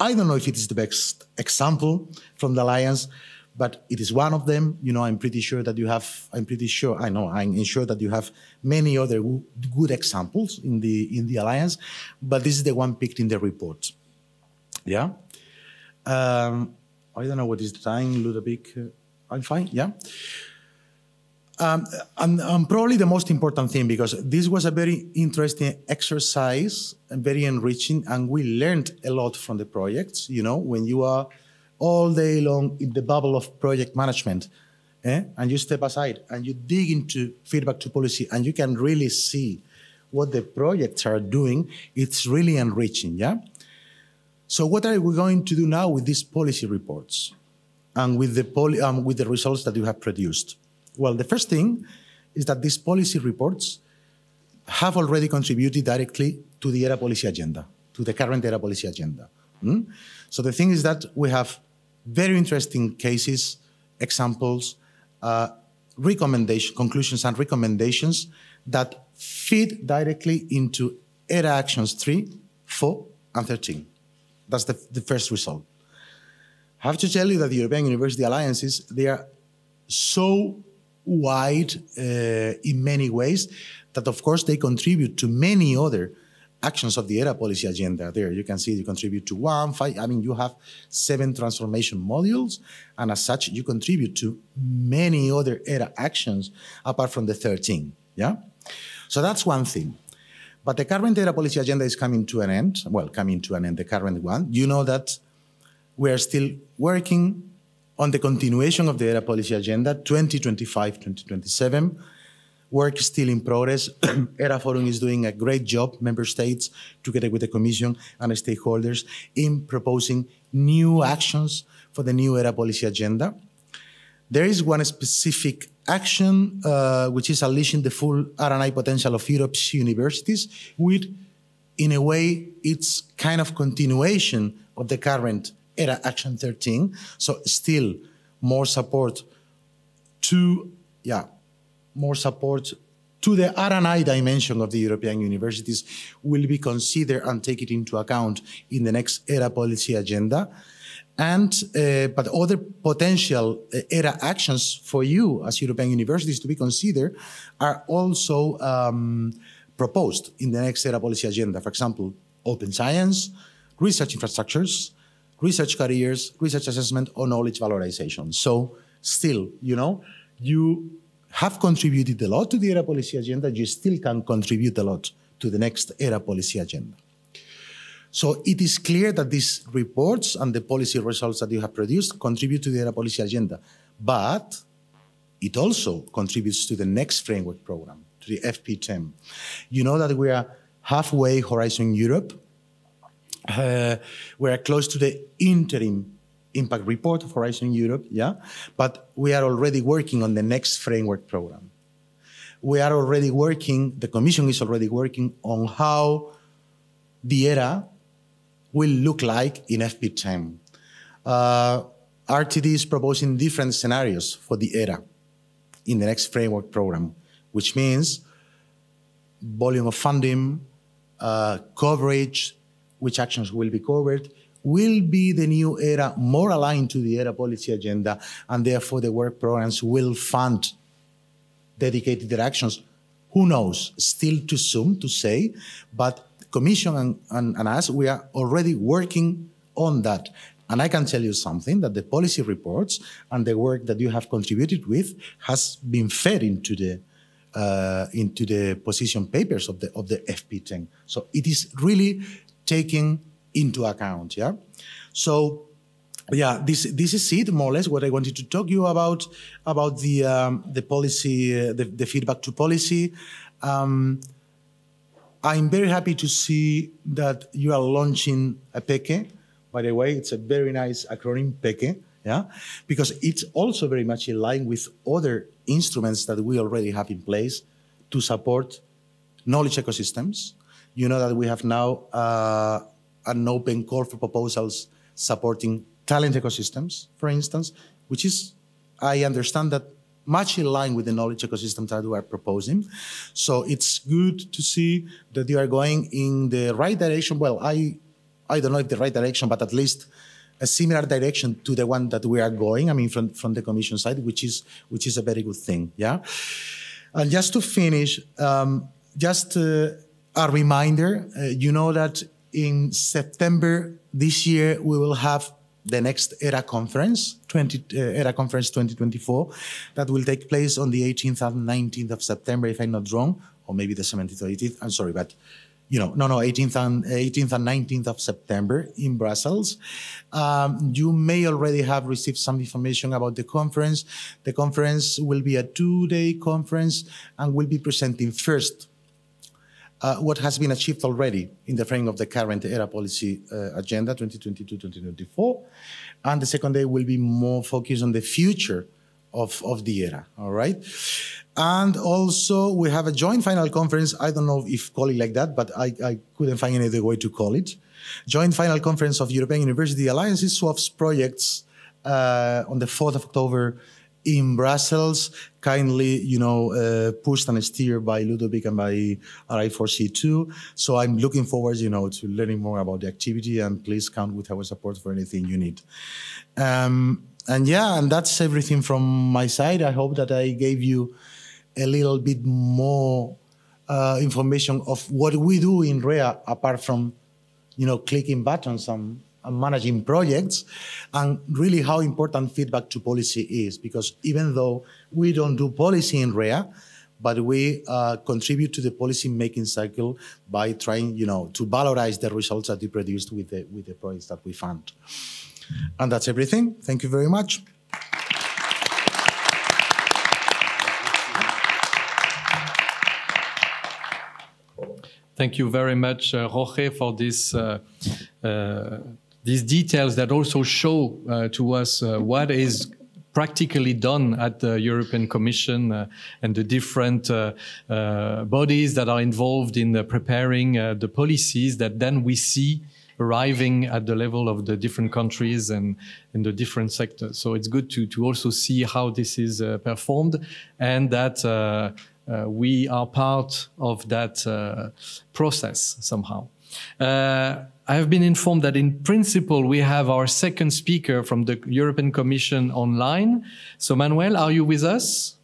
I don't know if it is the best example from the Alliance, but it is one of them. You know, I'm pretty sure that you have, I'm pretty sure, I know, I'm sure that you have many other good examples in the, in the Alliance, but this is the one picked in the report. Yeah? Um, I don't know what is the time, Ludovic. Uh, I'm fine, yeah? Um, and, and, probably the most important thing because this was a very interesting exercise and very enriching, and we learned a lot from the projects. You know, when you are all day long in the bubble of project management. Eh? And you step aside and you dig into feedback to policy and you can really see what the projects are doing. It's really enriching, yeah? So what are we going to do now with these policy reports and with the, poli um, with the results that you have produced? Well, the first thing is that these policy reports have already contributed directly to the ERA policy agenda, to the current ERA policy agenda. Mm? So the thing is that we have very interesting cases, examples, uh, conclusions and recommendations that feed directly into ERA actions 3, 4, and 13. That's the, the first result. I have to tell you that the European University Alliances, they are so wide uh, in many ways that of course they contribute to many other actions of the ERA policy agenda there. You can see you contribute to one, five, I mean, you have seven transformation modules, and as such, you contribute to many other ERA actions apart from the 13, yeah? So that's one thing. But the current ERA policy agenda is coming to an end, well, coming to an end, the current one. You know that we are still working on the continuation of the ERA policy agenda 2025-2027, Work is still in progress. [CLEARS THROAT] ERA Forum is doing a great job, member states, together with the Commission and stakeholders, in proposing new actions for the new ERA policy agenda. There is one specific action, uh, which is unleashing the full R&I potential of Europe's universities, with, in a way, it's kind of continuation of the current ERA Action 13. So still more support to, yeah, more support to the R&I dimension of the European universities will be considered and taken into account in the next ERA policy agenda. And, uh, but other potential uh, ERA actions for you as European universities to be considered are also um, proposed in the next ERA policy agenda. For example, open science, research infrastructures, research careers, research assessment, or knowledge valorization. So still, you know, you have contributed a lot to the ERA policy agenda, you still can contribute a lot to the next ERA policy agenda. So it is clear that these reports and the policy results that you have produced contribute to the ERA policy agenda. But it also contributes to the next framework program, to the FP10. You know that we are halfway Horizon Europe. Uh, we are close to the interim impact report of Horizon Europe, yeah, but we are already working on the next framework program. We are already working, the Commission is already working on how the ERA will look like in FP10. Uh, RTD is proposing different scenarios for the ERA in the next framework program, which means volume of funding, uh, coverage, which actions will be covered, will be the new era more aligned to the era policy agenda, and therefore the work programs will fund dedicated actions. Who knows? Still too soon to say, but Commission and, and, and us, we are already working on that. And I can tell you something that the policy reports and the work that you have contributed with has been fed into the uh, into the position papers of the of the FP10. So it is really taking into account. Yeah. So yeah, this this is it more or less what I wanted to talk to you about about the um, the policy, uh, the, the, feedback to policy. Um, I'm very happy to see that you are launching a PEKE. By the way, it's a very nice acronym, PEKE, yeah, because it's also very much in line with other instruments that we already have in place to support knowledge ecosystems. You know that we have now uh, an open call for proposals supporting talent ecosystems, for instance, which is, I understand that much in line with the knowledge ecosystem that we are proposing. So it's good to see that you are going in the right direction. Well, I, I don't know if the right direction, but at least a similar direction to the one that we are going. I mean, from, from the Commission side, which is which is a very good thing. Yeah. And just to finish, um, just uh, a reminder. Uh, you know that in September this year we will have the next ERA conference, 20, uh, ERA conference 2024, that will take place on the 18th and 19th of September, if I'm not wrong, or maybe the 17th or 18th. I'm sorry, but you know, no, no, 18th and 18th and 19th of September in Brussels. Um, you may already have received some information about the conference. The conference will be a two-day conference and will be presenting first uh, what has been achieved already in the frame of the current ERA policy uh, agenda 2022-2024. And the second day will be more focused on the future of, of the ERA, all right? And also we have a joint final conference. I don't know if call it like that, but I, I couldn't find any other way to call it. Joint final conference of European University Alliances, SwafS projects uh, on the 4th of October in Brussels, kindly, you know, uh, pushed and steered by Ludovic and by RI4C2. So I'm looking forward, you know, to learning more about the activity and please count with our support for anything you need. Um, and yeah, and that's everything from my side. I hope that I gave you a little bit more uh, information of what we do in REA apart from, you know, clicking buttons and and managing projects and really how important feedback to policy is because even though we don't do policy in REA, but we uh, contribute to the policy making cycle by trying, you know, to valorize the results that we produced with the, with the projects that we fund. And that's everything. Thank you very much. Thank you very much, uh, Jorge, for this uh, uh, these details that also show uh, to us uh, what is practically done at the European Commission uh, and the different uh, uh, bodies that are involved in uh, preparing the policies that then we see arriving at the level of the different countries and in the different sectors. So it's good to, to also see how this is performed and that we are part of that process somehow. Uh, I have been informed that in principle we have our second speaker from the European Commission online. So Manuel, are you with us?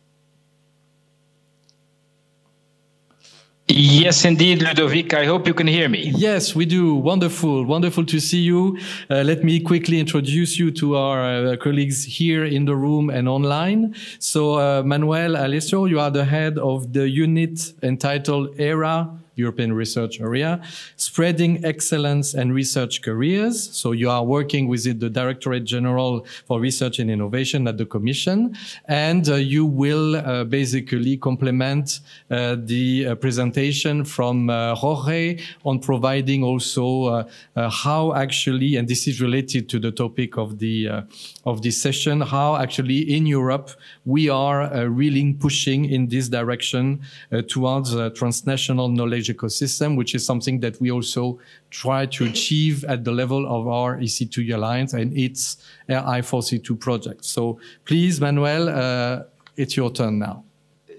Yes, indeed, Ludovic. I hope you can hear me. Yes, we do. Wonderful. Wonderful to see you. Uh, let me quickly introduce you to our uh, colleagues here in the room and online. So, uh, Manuel Aleixo, you are the head of the unit entitled ERA European research area, spreading excellence and research careers. So you are working with the Directorate General for Research and Innovation at the Commission, and uh, you will uh, basically complement uh, the presentation from Jorge on providing also how actually, and this is related to the topic of the of this session, how actually in Europe we are really pushing in this direction towards a transnational knowledge ecosystem, which is something that we also try to achieve at the level of our EC2U Alliance and its RI4C2 project. So please, Manuel, uh, it's your turn now.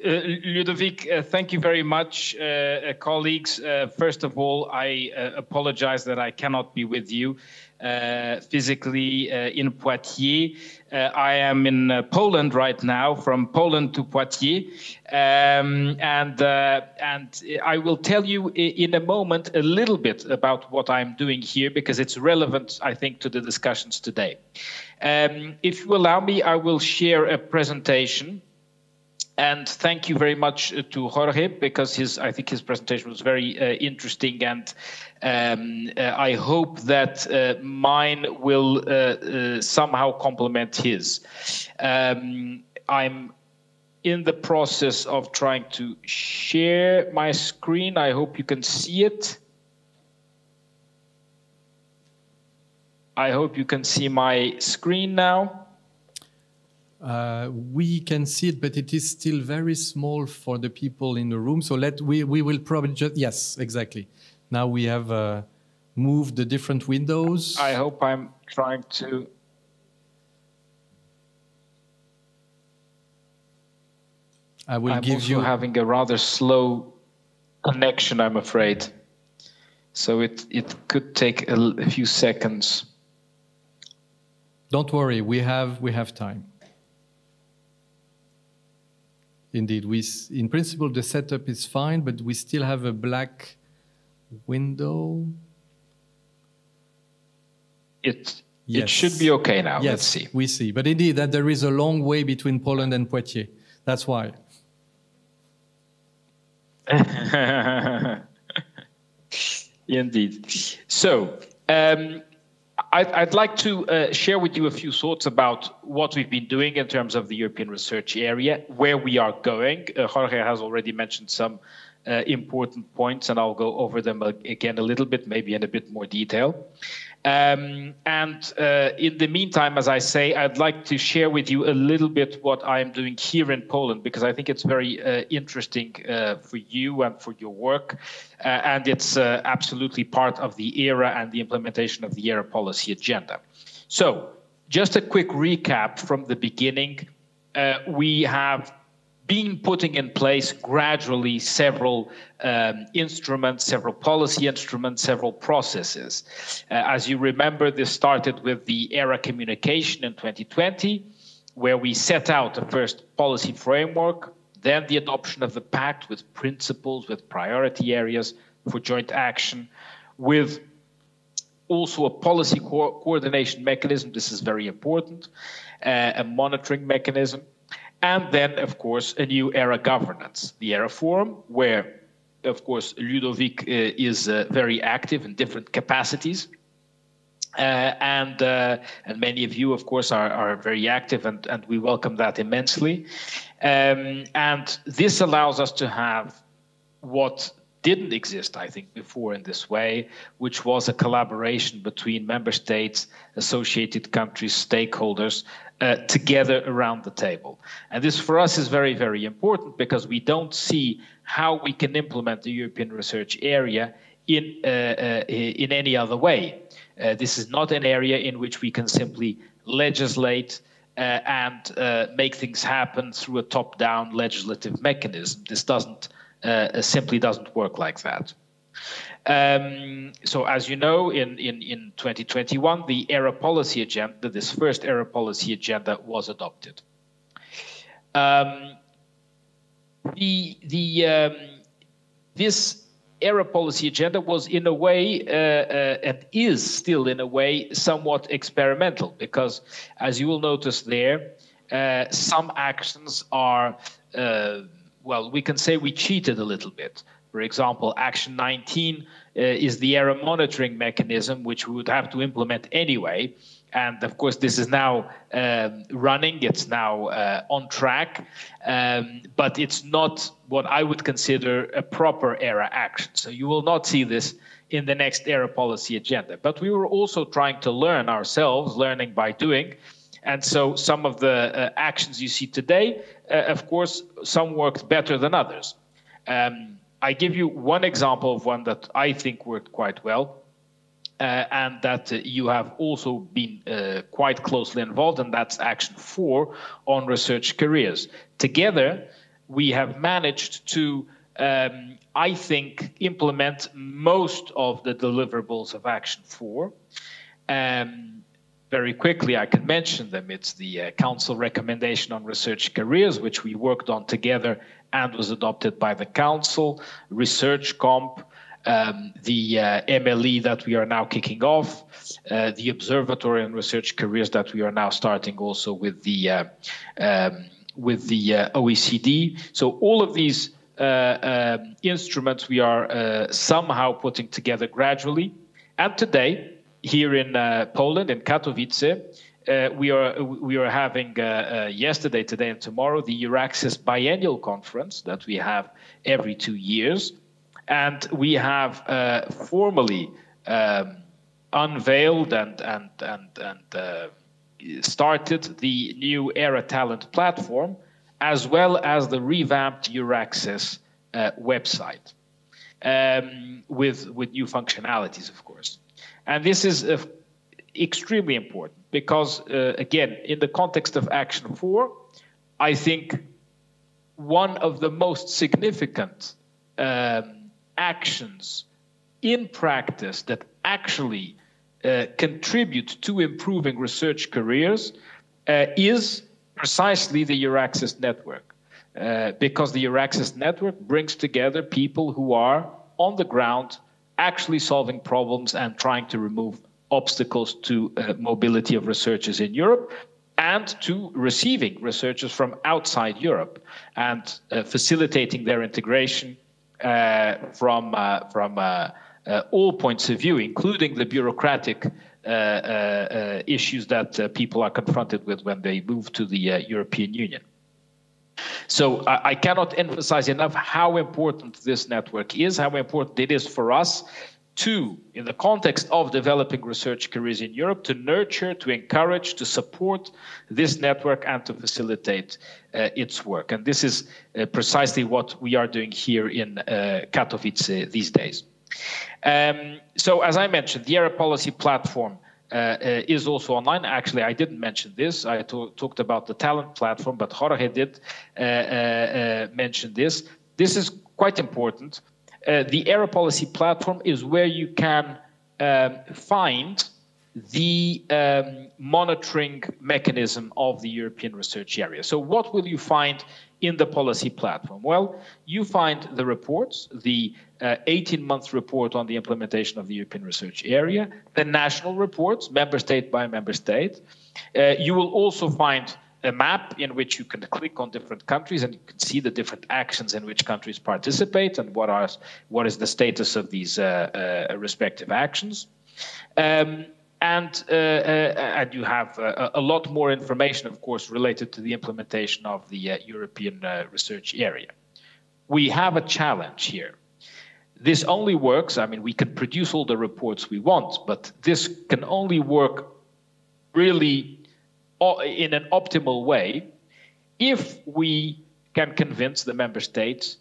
Uh, Ludovic, uh, thank you very much, uh, uh colleagues. Uh, first of all, I apologize that I cannot be with you Uh, physically uh, in Poitiers. Uh, I am in Poland right now, from Poland to Poitiers, um, and and I will tell you in a moment a little bit about what I'm doing here because it's relevant, I think, to the discussions today. Um, if you allow me, I will share a presentation. And thank you very much uh, to Jorge because his, I think his presentation was very uh, interesting, and um, uh, I hope that uh, mine will uh, uh, somehow complement his. Um, I'm in the process of trying to share my screen. I hope you can see it. I hope you can see my screen now. Uh, we can see it, but it is still very small for the people in the room. So let we we will probably just yes, exactly. Now we have uh, moved the different windows. I hope I'm trying to. I will I'm give you having a rather slow connection. I'm afraid, so it it could take a, a few seconds. Don't worry, we have we have time. Indeed, we in principle the setup is fine, but we still have a black window. It yes. it should be okay now. Yes, Let's see. We see, but indeed that there is a long way between Poland and Poitiers. That's why. [LAUGHS] Indeed. So. Um, I'd, I'd, like to uh, share with you a few thoughts about what we've been doing in terms of the European research area, where we are going. Uh, Jorge has already mentioned some uh, important points, and I'll go over them again a little bit, maybe in a bit more detail. Um, and uh, in the meantime, as I say, I'd like to share with you a little bit what I'm doing here in Poland because I think it's very uh, interesting uh, for you and for your work. Uh, and it's uh, absolutely part of the ERA and the implementation of the ERA policy agenda. So, just a quick recap from the beginning. Uh, we have been putting in place gradually several um, instruments, several policy instruments, several processes. Uh, as you remember, this started with the ERA communication in 2020, where we set out the first policy framework, then the adoption of the pact with principles, with priority areas for joint action, with also a policy co coordination mechanism. This is very important, uh, a monitoring mechanism and then, of course, a new ERA governance, the ERA Forum, where, of course, Ludovic uh, is uh, very active in different capacities. Uh, and uh, and many of you, of course, are, are very active, and, and we welcome that immensely. Um, and this allows us to have what didn't exist, I think, before in this way, which was a collaboration between member states, associated countries, stakeholders, uh, together around the table. And this for us is very, very important because we don't see how we can implement the European research area in, uh, uh, in any other way. Uh, this is not an area in which we can simply legislate uh, and uh, make things happen through a top-down legislative mechanism. This doesn't simply doesn't work like that. Um, so, as you know, in, in, in 2021, the ERA policy agenda, this first ERA policy agenda, was adopted. Um, the the um, this ERA policy agenda was, in a way, uh, uh, and is still in a way, somewhat experimental because, as you will notice there, uh, some actions are, uh, well, we can say we cheated a little bit For example, Action 19 uh, is the ERA monitoring mechanism, which we would have to implement anyway. And of course, this is now um, running, it's now uh, on track, um, but it's not what I would consider a proper ERA action. So you will not see this in the next ERA policy agenda. But we were also trying to learn ourselves, learning by doing. And so some of the uh, actions you see today, uh, of course, some worked better than others. Um, I give you one example of one that I think worked quite well. Uh, and that uh, you have also been uh, quite closely involved, and that's Action 4 on research careers. Together, we have managed to, um, I think, implement most of the deliverables of Action 4. Um, very quickly, I can mention them. It's the uh, Council recommendation on research careers, which we worked on together and was adopted by the Council, Research Comp, um, the uh, MLE that we are now kicking off, uh, the Observatory and Research Careers that we are now starting also with the uh, um, with the uh, OECD. So all of these uh, um, instruments we are uh, somehow putting together gradually. And today, here in Poland, in Katowice, uh, we are we are having uh, uh, yesterday, today, and tomorrow the EURAXESS biennial conference that we have every two years, and we have uh, formally um, unveiled and and and and started the new ERA Talent platform, as well as the revamped uh, website um, with with new functionalities, of course. And this is extremely important because, uh, again, in the context of Action 4, I think one of the most significant um, actions in practice that actually uh, contribute to improving research careers uh, is precisely the EURAXESS network. Uh, because the EURAXESS network brings together people who are on the ground actually solving problems and trying to remove obstacles to uh, mobility of researchers in Europe and to receiving researchers from outside Europe and uh, facilitating their integration uh, from uh, from uh, all points of view, including the bureaucratic issues that people are confronted with when they move to the European Union. So I, cannot emphasize enough how important this network is, how important it is for us to, in the context of developing research careers in Europe, to nurture, to encourage, to support this network and to facilitate uh, its work. And this is uh, precisely what we are doing here in uh, Katowice these days. Um, so, as I mentioned, the ERA policy platform. Uh, uh, is also online. Actually, I didn't mention this. I talked about the talent platform, but Jorge did uh, mention this. This is quite important uh, the ERA policy platform is where you can um, find the um, monitoring mechanism of the European research area. So, what will you find in the policy platform? Well, you find the reports, the 18 uh, month report on the implementation of the European research area, the national reports, member state by member state. Uh, you will also find a map in which you can click on different countries and you can see the different actions in which countries participate and what are what is the status of these uh, uh, respective actions. Um, and uh, uh and you have uh, a lot more information, of course, related to the implementation of the uh, European research area. We have a challenge here. This only works. I mean, we can produce all the reports we want, but this can only work really in an optimal way if we can convince the member states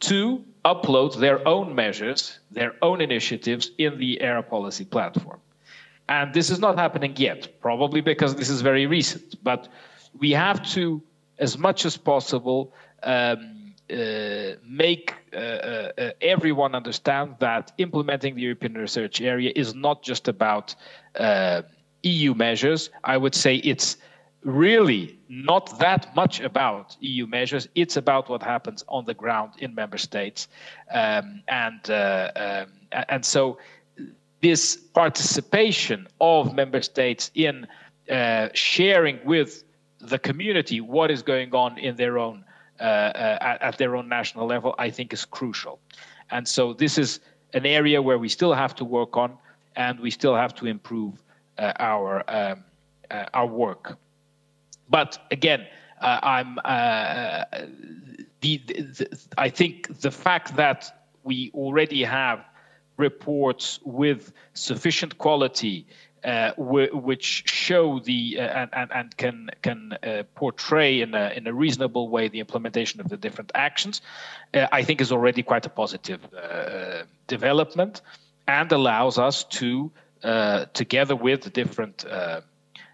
to upload their own measures, their own initiatives in the ERA policy platform. And this is not happening yet, probably because this is very recent. But we have to, as much as possible, um, uh, make uh, uh, everyone understand that implementing the European research area is not just about uh, EU measures. I would say it's really not that much about EU measures. It's about what happens on the ground in member states, um, and uh, um, and so this participation of member states in uh, sharing with the community what is going on in their own uh, uh at, at, their own national level, I think, is crucial. And so this is an area where we still have to work on, and we still have to improve our um, uh, our work. But again, uh, I'm uh, the, the, I think the fact that we already have reports with sufficient quality uh, which show the uh, and, and, can can uh, portray in a in a reasonable way the implementation of the different actions, uh, I think is already quite a positive uh, development, and allows us to uh, Uh, together with different. Uh,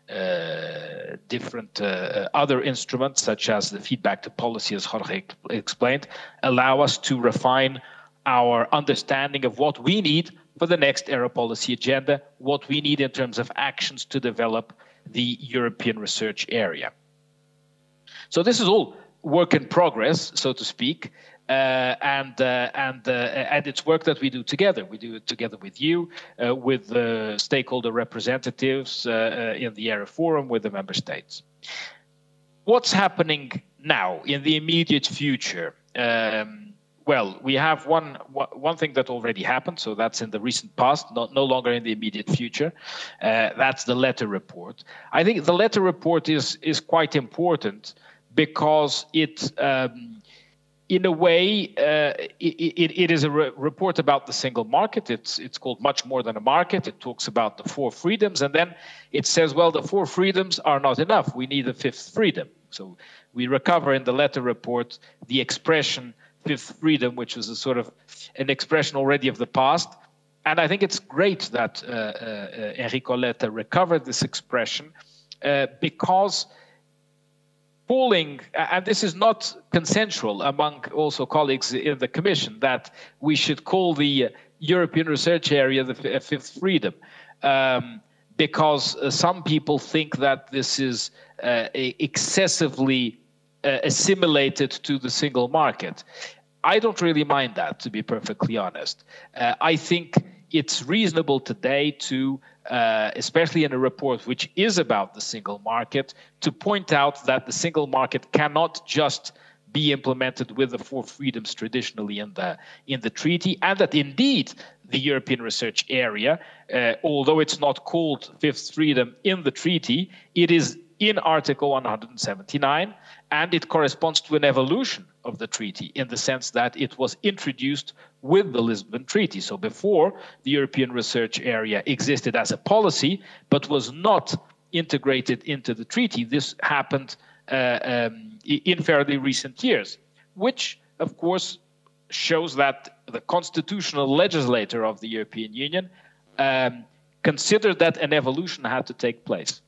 uh, different other instruments, such as the feedback to policy, as Jorge explained, allow us to refine our understanding of what we need for the next ERA policy agenda, what we need in terms of actions to develop the European research area. So this is all work in progress, so to speak, uh, and uh, and uh, and it's work that we do together. We do it together with you, uh, with the stakeholder representatives uh, uh, in the ERA forum, with the member states. What's happening now in the immediate future? Um, well, we have one one thing that already happened, so that's in the recent past, not no longer in the immediate future. That's the Letta report. I think the Letta report is is quite important because it. Um, in a way, uh, it, it is a re report about the single market. It's it's called much more than a market. It talks about the four freedoms, and then it says, well, the four freedoms are not enough. We need a fifth freedom. So we recover in the Letta report the expression fifth freedom, which was a sort of an expression already of the past. And I think it's great that uh, uh, Enrico Letta recovered this expression uh, because calling, and this is not consensual among also colleagues in the Commission, that we should call the European research area the fifth freedom. Um, because uh, some people think that this is uh, excessively uh, assimilated to the single market. I don't really mind that, to be perfectly honest. Uh, I think it's reasonable today to, uh, especially in a report which is about the single market, to point out that the single market cannot just be implemented with the four freedoms traditionally in the in the treaty, and that indeed the European research area, uh, although it's not called fifth freedom in the treaty, it is in Article 179, and it corresponds to an evolution of the treaty in the sense that it was introduced with the Lisbon Treaty. So before, the European research area existed as a policy, but was not integrated into the treaty. This happened uh, um, in fairly recent years, which, of course, shows that the constitutional legislator of the European Union um, considered that an evolution had to take place.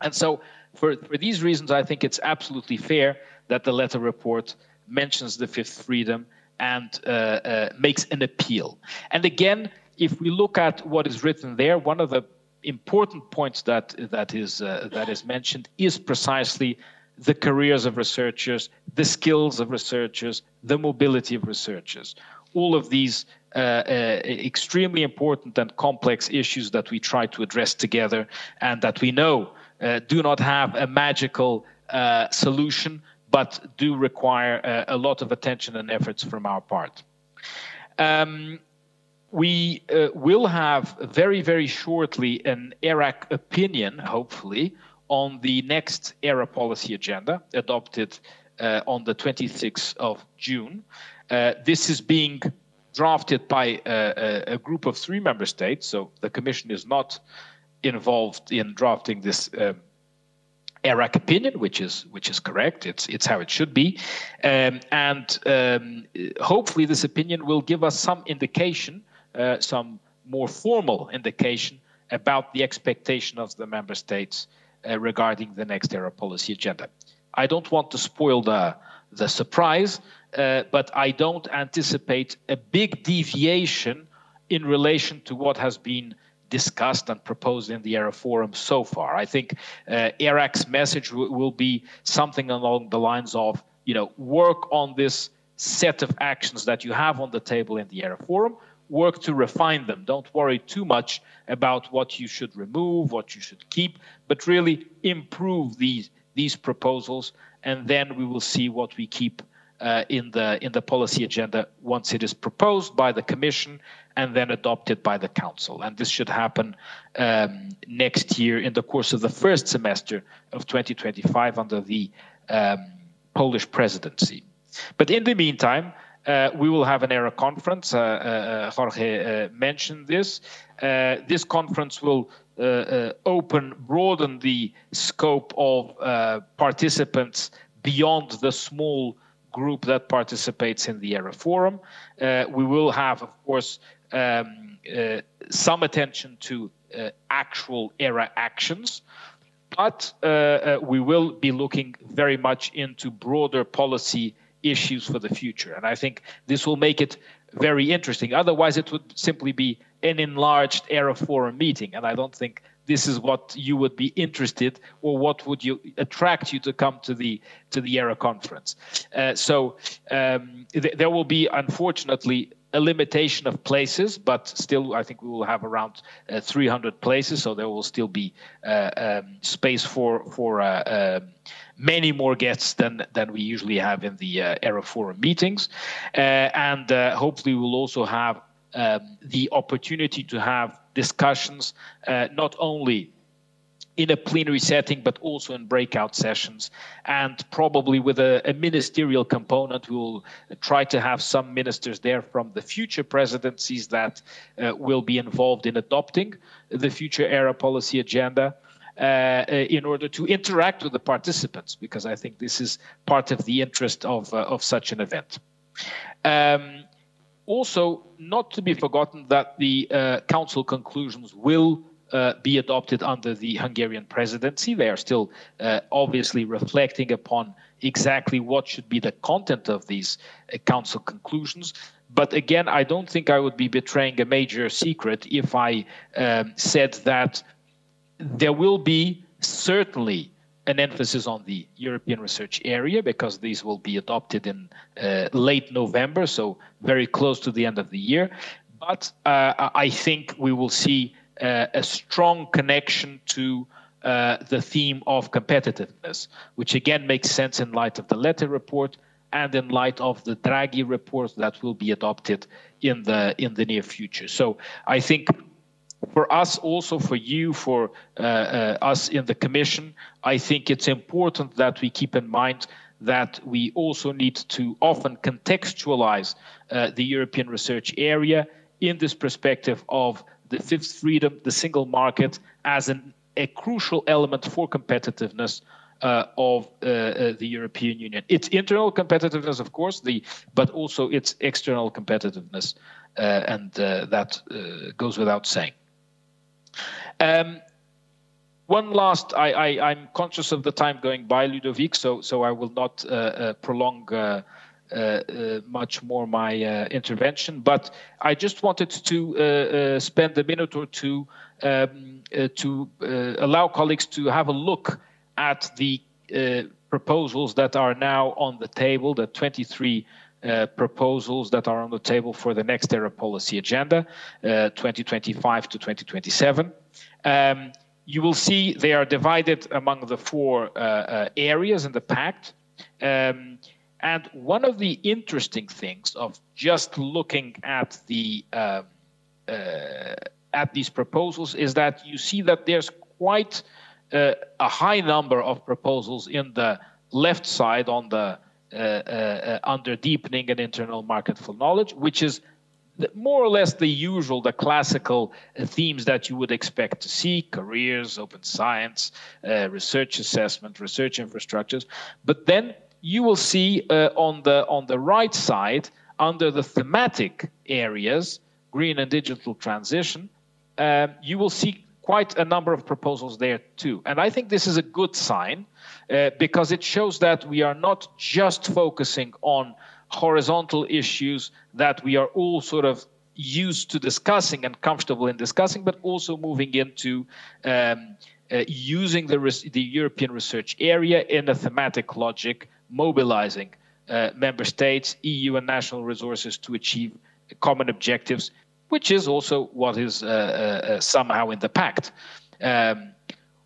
And so, for, for these reasons, I think it's absolutely fair that the Letta report mentions the fifth freedom and uh, uh, makes an appeal. And again, if we look at what is written there, one of the important points that that is uh, that is mentioned is precisely the careers of researchers, the skills of researchers, the mobility of researchers. All of these uh, uh, extremely important and complex issues that we try to address together, and that we know uh, do not have a magical uh, solution, but do require a, a, lot of attention and efforts from our part. Um, we uh, will have very, very shortly an ERAC opinion, hopefully, on the next ERA policy agenda adopted uh, on the 26th of June. Uh, this is being drafted by a, a, group of three member states, so the Commission is not involved in drafting this um, ERAC opinion, which is which is correct. It's it's how it should be, um, and um, hopefully this opinion will give us some indication, uh, some more formal indication about the expectation of the member states uh, regarding the next ERA policy agenda. I don't want to spoil the the surprise, uh, but I don't anticipate a big deviation in relation to what has been discussed and proposed in the ERA forum so far. I think uh, ERAC's message will be something along the lines of, you know, work on this set of actions that you have on the table in the ERA forum, work to refine them. Don't worry too much about what you should remove, what you should keep, but really improve these these proposals, and then we will see what we keep uh, in the in the policy agenda once it is proposed by the Commission and then adopted by the Council. And this should happen um, next year in the course of the first semester of 2025 under the um, Polish presidency. But in the meantime, uh, we will have an ERA conference. Uh, uh, Jorge uh, mentioned this. Uh, this conference will uh, open, broaden the scope of participants beyond the small group that participates in the ERA forum. we will have, of course, um, some attention to actual ERA actions but uh, uh, we will be looking very much into broader policy issues for the future. And I think this will make it very interesting. Otherwise, it would simply be an enlarged ERA forum meeting. And I don't think this is what you would be interested or what would you attract you to come to the to the ERA conference. Uh, so um, th- there will be, unfortunately, a limitation of places, but still, I think we will have around uh, 300 places, so there will still be uh, um, space for for uh, um, many more guests than than we usually have in the uh, ERA Forum meetings, uh, and uh, hopefully we'll also have um, the opportunity to have discussions not only in a plenary setting, but also in breakout sessions, and probably with a, a, ministerial component. We will try to have some ministers there from the future presidencies that uh, will be involved in adopting the future ERA policy agenda. Uh, in order to interact with the participants, because I think this is part of the interest of, uh, of such an event. Um, also, not to be forgotten that the uh, council conclusions will uh, be adopted under the Hungarian presidency. They are still uh, obviously reflecting upon exactly what should be the content of these uh, council conclusions. But again, I don't think I would be betraying a major secret if I um, said that there will be certainly an emphasis on the European research area because these will be adopted in uh, late November, so very close to the end of the year. But uh, I think we will see uh, a strong connection to uh, the theme of competitiveness, which again makes sense in light of the Letta report and in light of the Draghi report that will be adopted in the in the near future. So I think for us, also for you, for uh, uh, us in the Commission, I think it's important that we keep in mind that we also need to often contextualize uh, the European research area in this perspective of the fifth freedom, the single market, as an, a crucial element for competitiveness uh, of uh, uh, the European Union. Its internal competitiveness, of course, the but also its external competitiveness, uh, and uh, that uh, goes without saying. Um, one last—I—I am conscious of the time going by, Ludovic, so so I will not prolong. Uh, uh, much more my uh, intervention. But I just wanted to spend a minute or two um, to allow colleagues to have a look at the proposals that are now on the table, the 23 uh, proposals that are on the table for the next ERA policy agenda, uh, 2025 to 2027. Um, you will see they are divided among the four uh, areas in the pact. Um, and one of the interesting things of just looking at the uh, uh, at these proposals is that you see that there's quite uh, a high number of proposals in the left side on the uh, uh, under deepening an internal market for knowledge, which is more or less the usual, the classical themes that you would expect to see careers, open science, uh, research assessment, research infrastructures. But then you will see uh, on the on the right side under the thematic areas, green and digital transition, um, you will see quite a number of proposals there too. And I think this is a good sign uh, because it shows that we are not just focusing on horizontal issues that we are all sort of used to discussing and comfortable in discussing, but also moving into um, uh, using the, the European research area in a thematic logic mobilizing uh, member states, EU, and national resources to achieve common objectives, which is also what is uh, uh, uh somehow in the pact. Um,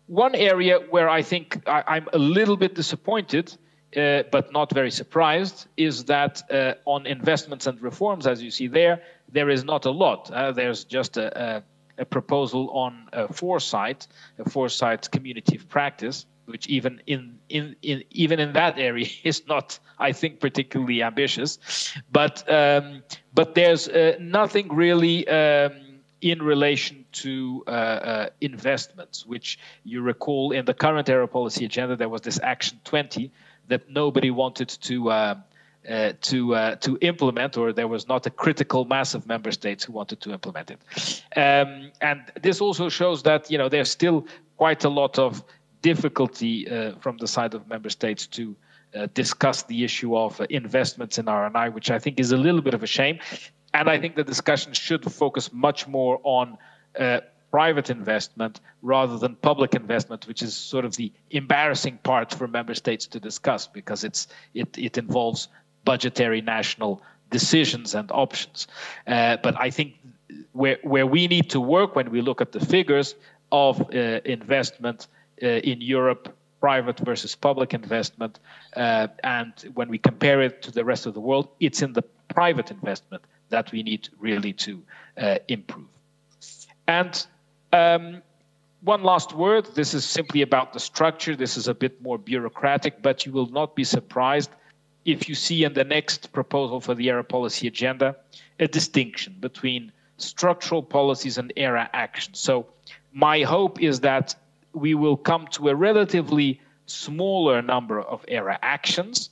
one area where I think I, am a little bit disappointed uh, but not very surprised, is that uh, on investments and reforms, as you see there, there is not a lot. Uh, there's just a, a, a proposal on foresight, a foresight community of practice, which even in, in, in even in that area [LAUGHS] is not, I think, particularly ambitious. But um, but there's uh, nothing really um, in relation to uh, uh, investments, which you recall in the current ERA policy agenda there was this Action 20 that nobody wanted to. Uh, uh, to uh, to implement, or there was not a critical mass of member states who wanted to implement it. Um, and this also shows that you know there's still quite a lot of difficulty uh, from the side of member states to uh, discuss the issue of uh, investments in R&I, which I think is a little bit of a shame. And I think the discussion should focus much more on private investment rather than public investment, which is sort of the embarrassing part for member states to discuss because it's it, it involves budgetary national decisions and options. Uh, but I think where where we need to work when we look at the figures of uh, investment in Europe, private versus public investment. Uh, and when we compare it to the rest of the world, it's in the private investment that we need really to uh, improve. And um, one last word this is simply about the structure. This is a bit more bureaucratic, but you will not be surprised if you see in the next proposal for the ERA policy agenda a distinction between structural policies and ERA action. So, my hope is that we will come to a relatively smaller number of ERA actions,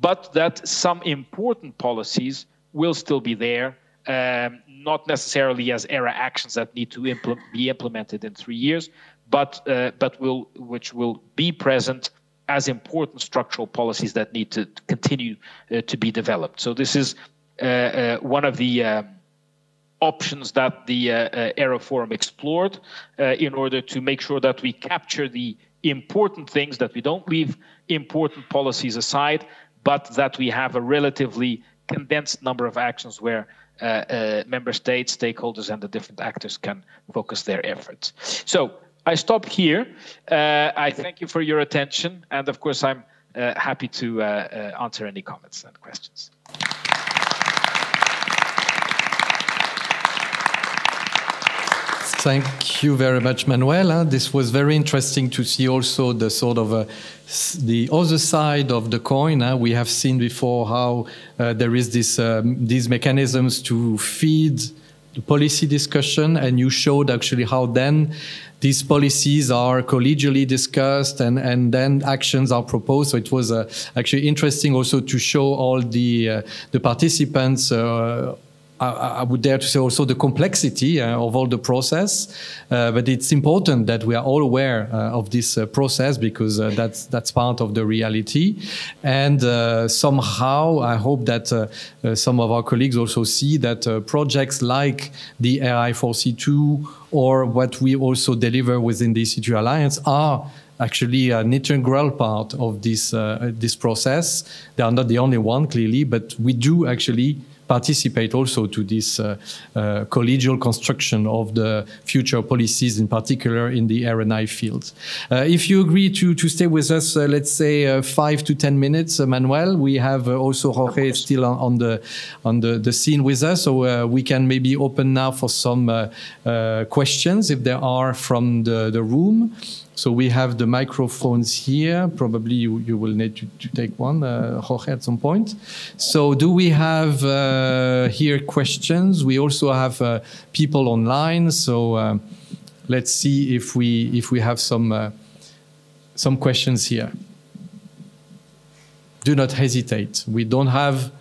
but that some important policies will still be there, um, not necessarily as ERA actions that need to impl- be implemented in three years, but uh, but will which will be present as important structural policies that need to continue uh, to be developed. So this is uh, uh one of the um, options that the uh, uh, ERA Forum explored uh, in order to make sure that we capture the important things, that we don't leave important policies aside, but that we have a relatively condensed number of actions where uh, uh, member states, stakeholders, and the different actors can focus their efforts. So I stop here. Uh, I thank you for your attention, and of course, I'm happy to answer any comments and questions. Thank you very much, Manuel. This was very interesting to see also the sort of uh, the other side of the coin. Uh, we have seen before how uh, there is this um, these mechanisms to feed the policy discussion, and you showed actually how then these policies are collegially discussed and, and then actions are proposed. So it was uh, actually interesting also to show all the uh, the participants uh, I, would dare to say also the complexity uh, of all the process. Uh, but it's important that we are all aware uh, of this uh, process because uh, that's that's part of the reality. And uh, somehow, I hope that some of our colleagues also see that projects like the RI4C2 or what we also deliver within the EC2U Alliance are actually an integral part of this this process. They are not the only one, clearly, but we do actually participate also to this uh, uh, collegial construction of the future policies, in particular in the R&I field. Uh, if you agree to, to stay with us, let's say uh, five to 10 minutes, Manuel, we have also Jorge still on, on, the, on the, the scene with us, so we can maybe open now for some questions if there are from the, the room. So we have the microphones here. Probably you, you will need to, to take one, uh, Jorge, at some point. So do we have uh, here questions? We also have uh, people online. So uh, let's see if we if we have some uh, some questions here. Do not hesitate. We don't have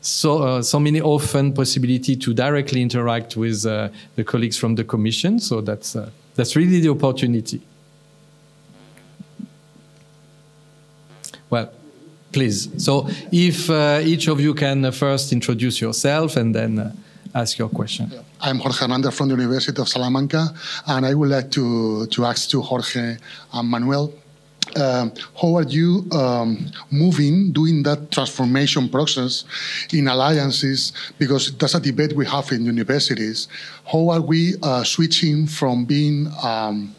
so uh, so many often possibility to directly interact with the colleagues from the Commission. So that's that's really the opportunity. Well, please. So if uh, each of you can uh, first introduce yourself and then uh, ask your question. I'm Jorge Hernandez from the University of Salamanca, and I would like to, to ask to Jorge and Manuel, uh, how are you um, moving, doing that transformation process in alliances? Because that's a debate we have in universities. How are we uh, switching from being um,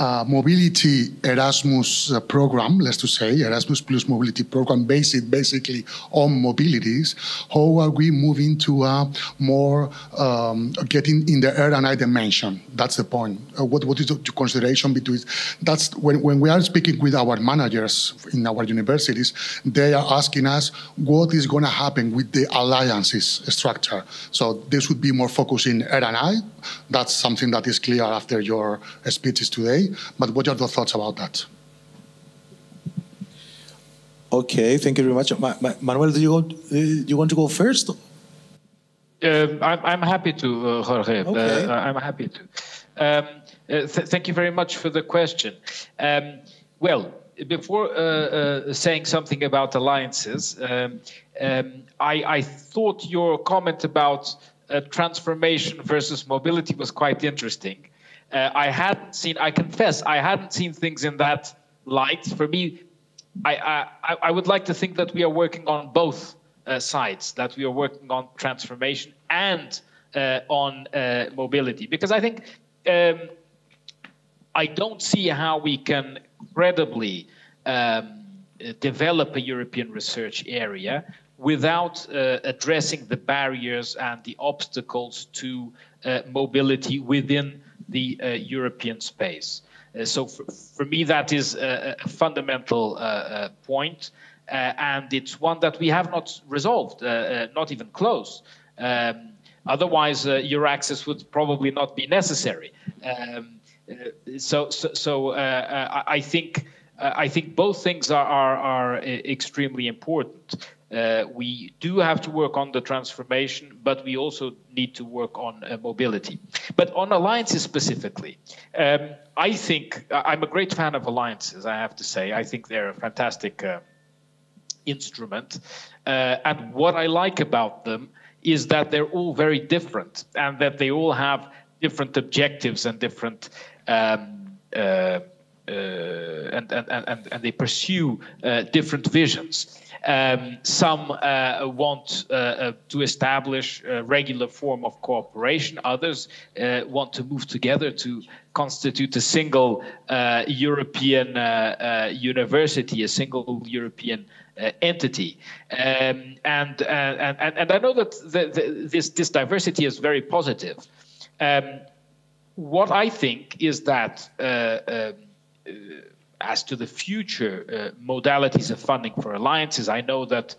uh, mobility Erasmus uh, program, let's to say, Erasmus Plus mobility program based basically on mobilities, how are we moving to a more um, getting in the R&I dimension? That's the point. Uh, what, what is the consideration between, that's when, when we are speaking with our managers in our universities, they are asking us what is going to happen with the alliances structure. So this would be more focused in R&I. That's something that is clear after your speeches today. But what are the thoughts about that? Okay, thank you very much. Ma Ma Manuel, do you, want, uh, you want to go first? Um, I'm, I'm, happy to, uh, Jorge. Uh, okay. Uh, I'm happy to. Um, uh, th thank you very much for the question. Um, well, before uh, uh, saying something about alliances, um, um, I, I, thought your comment about transformation versus mobility was quite interesting. I hadn't seen, I confess, I hadn't seen things in that light. For me, I, I, I would like to think that we are working on both uh, sides, that we are working on transformation and uh, on uh, mobility. Because I think um, I don't see how we can credibly um, develop a European research area without uh, addressing the barriers and the obstacles to uh, mobility within the uh, European space. Uh, so for, for, me, that is a, a fundamental uh, uh, point, and it's one that we have not resolved, not even close. Um, otherwise, EURAXESS would probably not be necessary. Um, so, so, so I think I think both things are, are, are extremely important. Uh, we do have to work on the transformation, but we also need to work on uh, mobility. But on alliances specifically, um, I think I'm a great fan of alliances, I have to say. I think they're a fantastic uh, instrument. Uh, and what I like about them is that they're all very different and that they all have different objectives and different. Um, uh, uh, and, and, and, and they pursue different visions. Um, some uh, want uh, uh, to establish a regular form of cooperation. Others uh, want to move together to constitute a single uh, European uh, university, a single European entity. Um, and, and, and, and I know that the, the, this, this diversity is very positive. Um, what I think is that um, as to the future uh, modalities of funding for alliances, I know that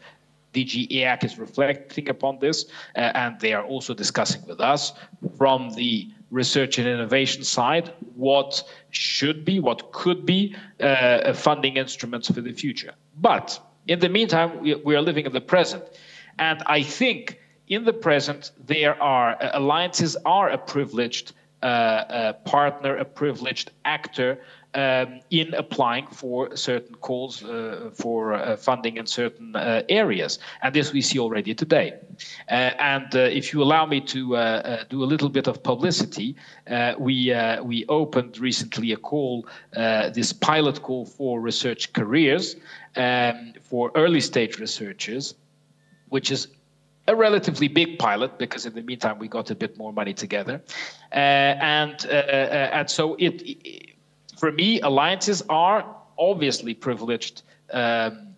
DG EAC is reflecting upon this, uh, and they are also discussing with us from the research and innovation side what should be, what could be uh, funding instruments for the future. But in the meantime, we, we, are living in the present, and I think in the present there are uh, alliances are a privileged uh, uh, partner, a privileged actor um, in applying for certain calls uh, for uh, funding in certain uh, areas. And this we see already today. Uh, and uh, if you allow me to uh, do a little bit of publicity, we, we opened recently a call, this pilot call for research careers um, for early stage researchers, which is a relatively big pilot because in the meantime we got a bit more money together, uh, and uh, and so it, it, for me, alliances are obviously privileged um,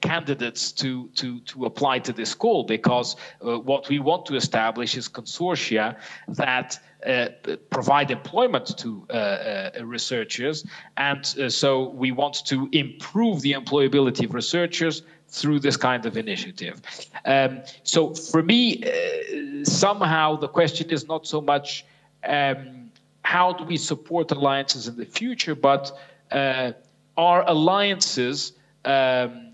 candidates to, to, to apply to this call because uh, what we want to establish is consortia that uh, provide employment to uh, uh researchers. And uh, so we want to improve the employability of researchers through this kind of initiative. Um, so for me, uh, somehow the question is not so much. Um, how do we support alliances in the future, but uh, are alliances um,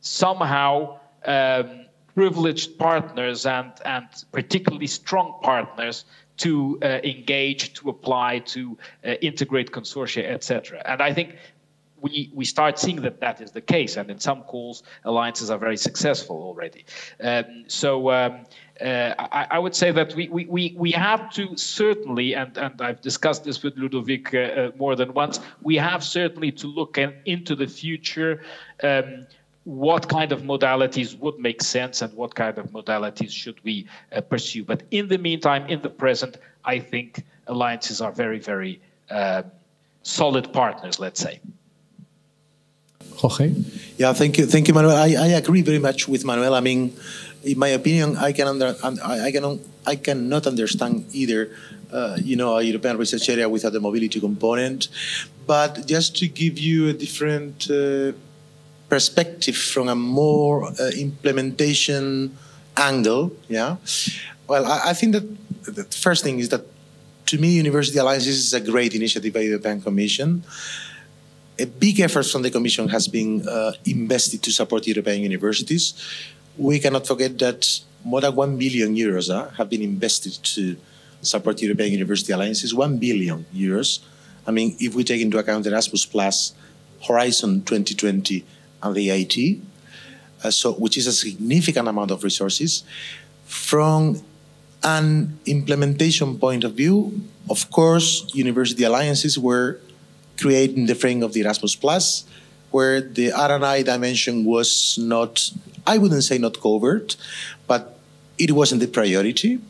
somehow um, privileged partners and, and particularly strong partners to uh, engage, to apply, to uh, integrate consortia, etc. And I think we, we start seeing that that is the case. And in some calls, alliances are very successful already. Um, so um, uh, I, I, would say that we, we, we have to certainly, and, and I've discussed this with Ludovic uh, uh, more than once, we have certainly to look in, into the future. Um, what kind of modalities would make sense and what kind of modalities should we uh, pursue? But in the meantime, in the present, I think alliances are very, very uh, solid partners, let's say. Jorge? Yeah, thank you, thank you, Manuel. I, I agree very much with Manuel. I mean, in my opinion, I can under, I, can I cannot understand either, uh, you know, a European research area without the mobility component. But just to give you a different uh, perspective from a more uh, implementation angle, yeah. Well, I, I think that the first thing is that to me, University Alliances is a great initiative by the European Commission a big effort from the Commission has been uh, invested to support European universities. We cannot forget that more than 1 billion euros uh, have been invested to support European University Alliances, 1 billion euros. I mean, if we take into account Erasmus Plus, Horizon 2020, and the EIT, uh, so which is a significant amount of resources. From an implementation point of view, of course, university alliances were created in the frame of the Erasmus Plus, where the R&I dimension was not, I wouldn't say not covered, but it wasn't the priority.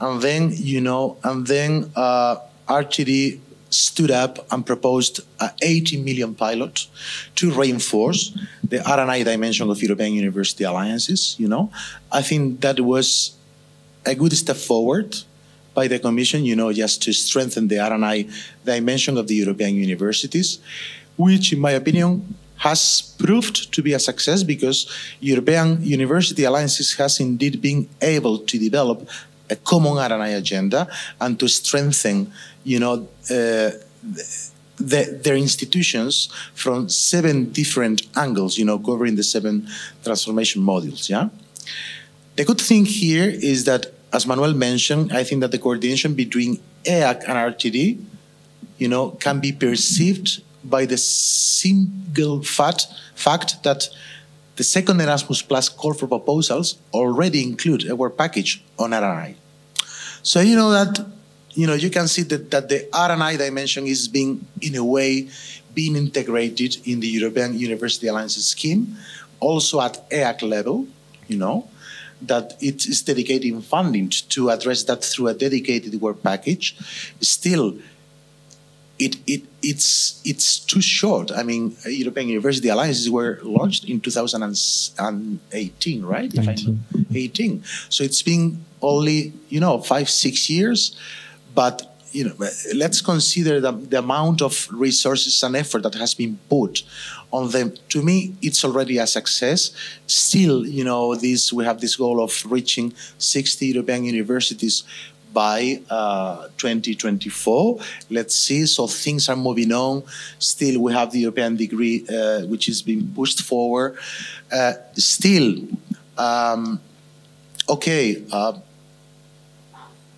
And then, you know, and then uh, RTD stood up and proposed an 80 million pilot to reinforce the R&I dimension of European University Alliances, you know. I think that was a good step forward by the Commission, you know, just to strengthen the R&I dimension of the European universities, which, in my opinion, has proved to be a success because European University Alliances has indeed been able to develop a common R&I agenda and to strengthen, you know, uh, the, their institutions from seven different angles, you know, covering the seven transformation modules. Yeah. The good thing here is that, as Manuel mentioned, I think that the coordination between EAC and RTD, you know, can be perceived by the single fact, fact that the second Erasmus Plus call for proposals already include a work package on R&I. So you know that you know you can see that, that the R&I dimension is being in a way being integrated in the European University Alliance scheme, also at EAC level, you know, that it is dedicating funding to address that through a dedicated work package. Still, it, it, it's, it's too short. I mean, European University Alliances were launched in 2018, right? 18. 18. So it's been only, you know, five, six years. But, you know, let's consider the, the amount of resources and effort that has been put on them. To me, it's already a success. Still, you know, this we have this goal of reaching 60 European universities by uh, 2024. Let's see. So things are moving on. Still, we have the European degree, uh, which is being pushed forward. Uh, still, um, okay.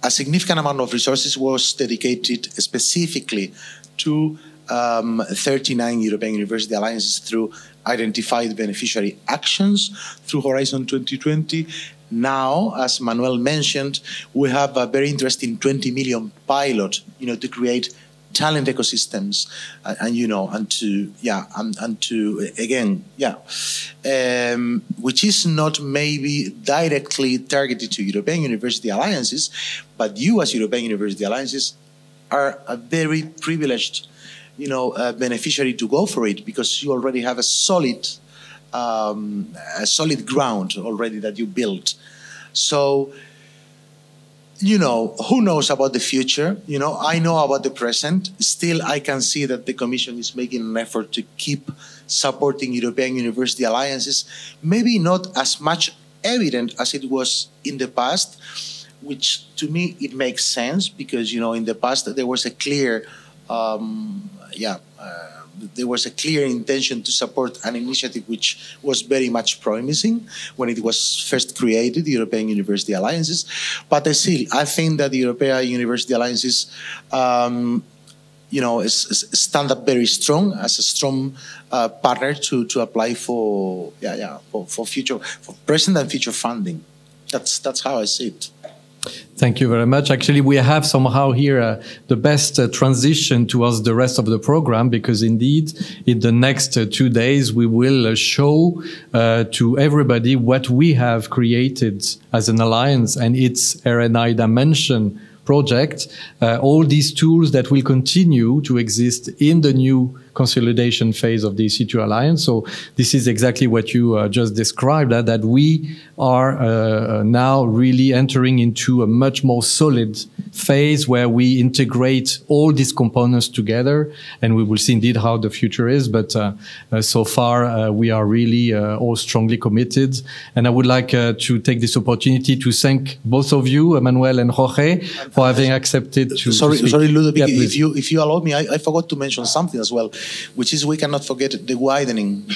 A significant amount of resources was dedicated specifically to um, 39 European University Alliances through identified beneficiary actions through Horizon 2020 now, as Manuel mentioned, we have a very interesting 20 million pilot, you know, to create talent ecosystems uh, and you know and to yeah and, and to again yeah um, which is not maybe directly targeted to european university alliances but you as european university alliances are a very privileged you know uh, beneficiary to go for it because you already have a solid um, a solid ground already that you built. So, you know, who knows about the future? You know, I know about the present. Still, I can see that the Commission is making an effort to keep supporting European university alliances. Maybe not as much evident as it was in the past, which to me it makes sense because you know in the past there was a clear, um, yeah. Uh, there was a clear intention to support an initiative which was very much promising when it was first created, the European University Alliances. But I still, I think that the European University Alliances, um, you know, stand up very strong as a strong uh, partner to, to apply for yeah yeah for, for future for present and future funding. That's that's how I see it. Thank you very much. Actually, we have somehow here uh, the best uh, transition towards the rest of the program because indeed, in the next uh, two days, we will uh, show uh, to everybody what we have created as an alliance and its R&I dimension project, uh, all these tools that will continue to exist in the new consolidation phase of the EC2U alliance. So this is exactly what you uh, just described, uh, that we are uh, now really entering into a much more solid phase where we integrate all these components together and we will see indeed how the future is. But uh, uh, so far, uh, we are really all strongly committed. And I would like to take this opportunity to thank both of you, Emmanuel and Jorge, for having accepted to. Sorry, to sorry, Ludovic, yeah, if you if you allow me, I, I forgot to mention something as well, which is we cannot forget the widening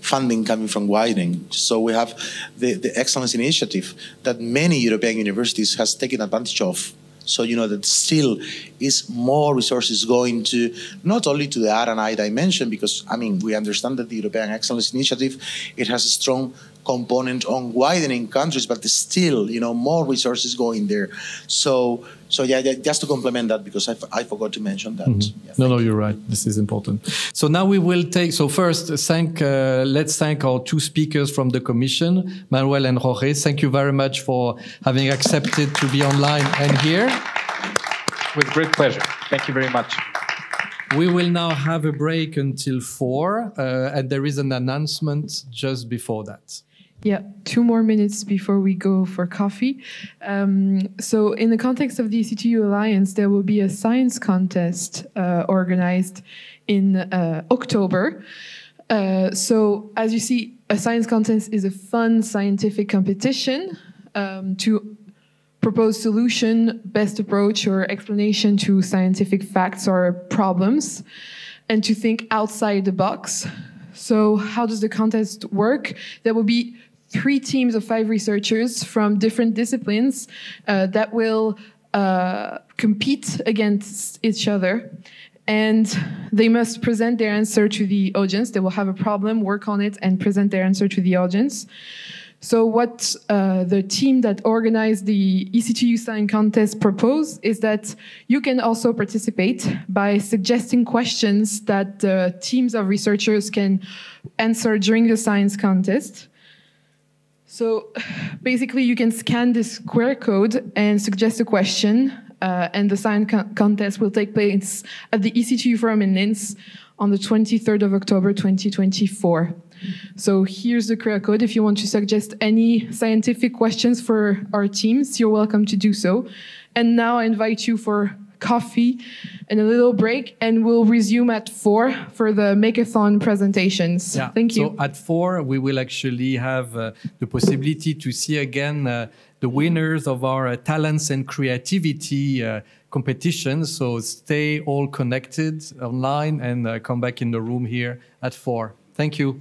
funding coming from widening. So we have the, the excellence initiative that many European universities has taken advantage of so you know that still is more resources going to not only to the R&I dimension, because I mean we understand that the European Excellence Initiative it has a strong component on widening countries, but still you know more resources going there. So so yeah, just to complement that because I, I forgot to mention that. Mm-hmm. Yeah, no, no, you. are right. This is important. So now we will take. So first, thank. Uh, let's thank our two speakers from the Commission, Manuel and Jorge. Thank you very much for having accepted to be online and here. With great pleasure. Thank you very much. We will now have a break until four, uh, and there is an announcement just before that. Yeah, two more minutes before we go for coffee. Um, so, in the context of the EC2U Alliance, there will be a science contest uh, organized in uh, October. Uh, so, as you see, a science contest is a fun scientific competition um, to propose solution, best approach, or explanation to scientific facts or problems, and to think outside the box. So, how does the contest work? There will be three teams of five researchers from different disciplines uh, that will uh, compete against each other. And they must present their answer to the audience. They will have a problem, work on it, and present their answer to the audience. So, what uh, the team that organized the EC2U Science Contest proposed is that you can also participate by suggesting questions that the teams of researchers can answer during the science contest. So basically, you can scan this QR code and suggest a question, uh, and the science con contest will take place at the EC2U Forum in Linz on the 23rd of October 2024. So here's the QR code. If you want to suggest any scientific questions for our teams, you're welcome to do so. And now I invite you for coffee and a little break, and we'll resume at four for the Makeathon presentations. Yeah. Thank you. So at four, we will actually have uh, the possibility to see again uh, the winners of our uh, talents and creativity uh, competition. So stay all connected online and uh, come back in the room here at four. Thank you.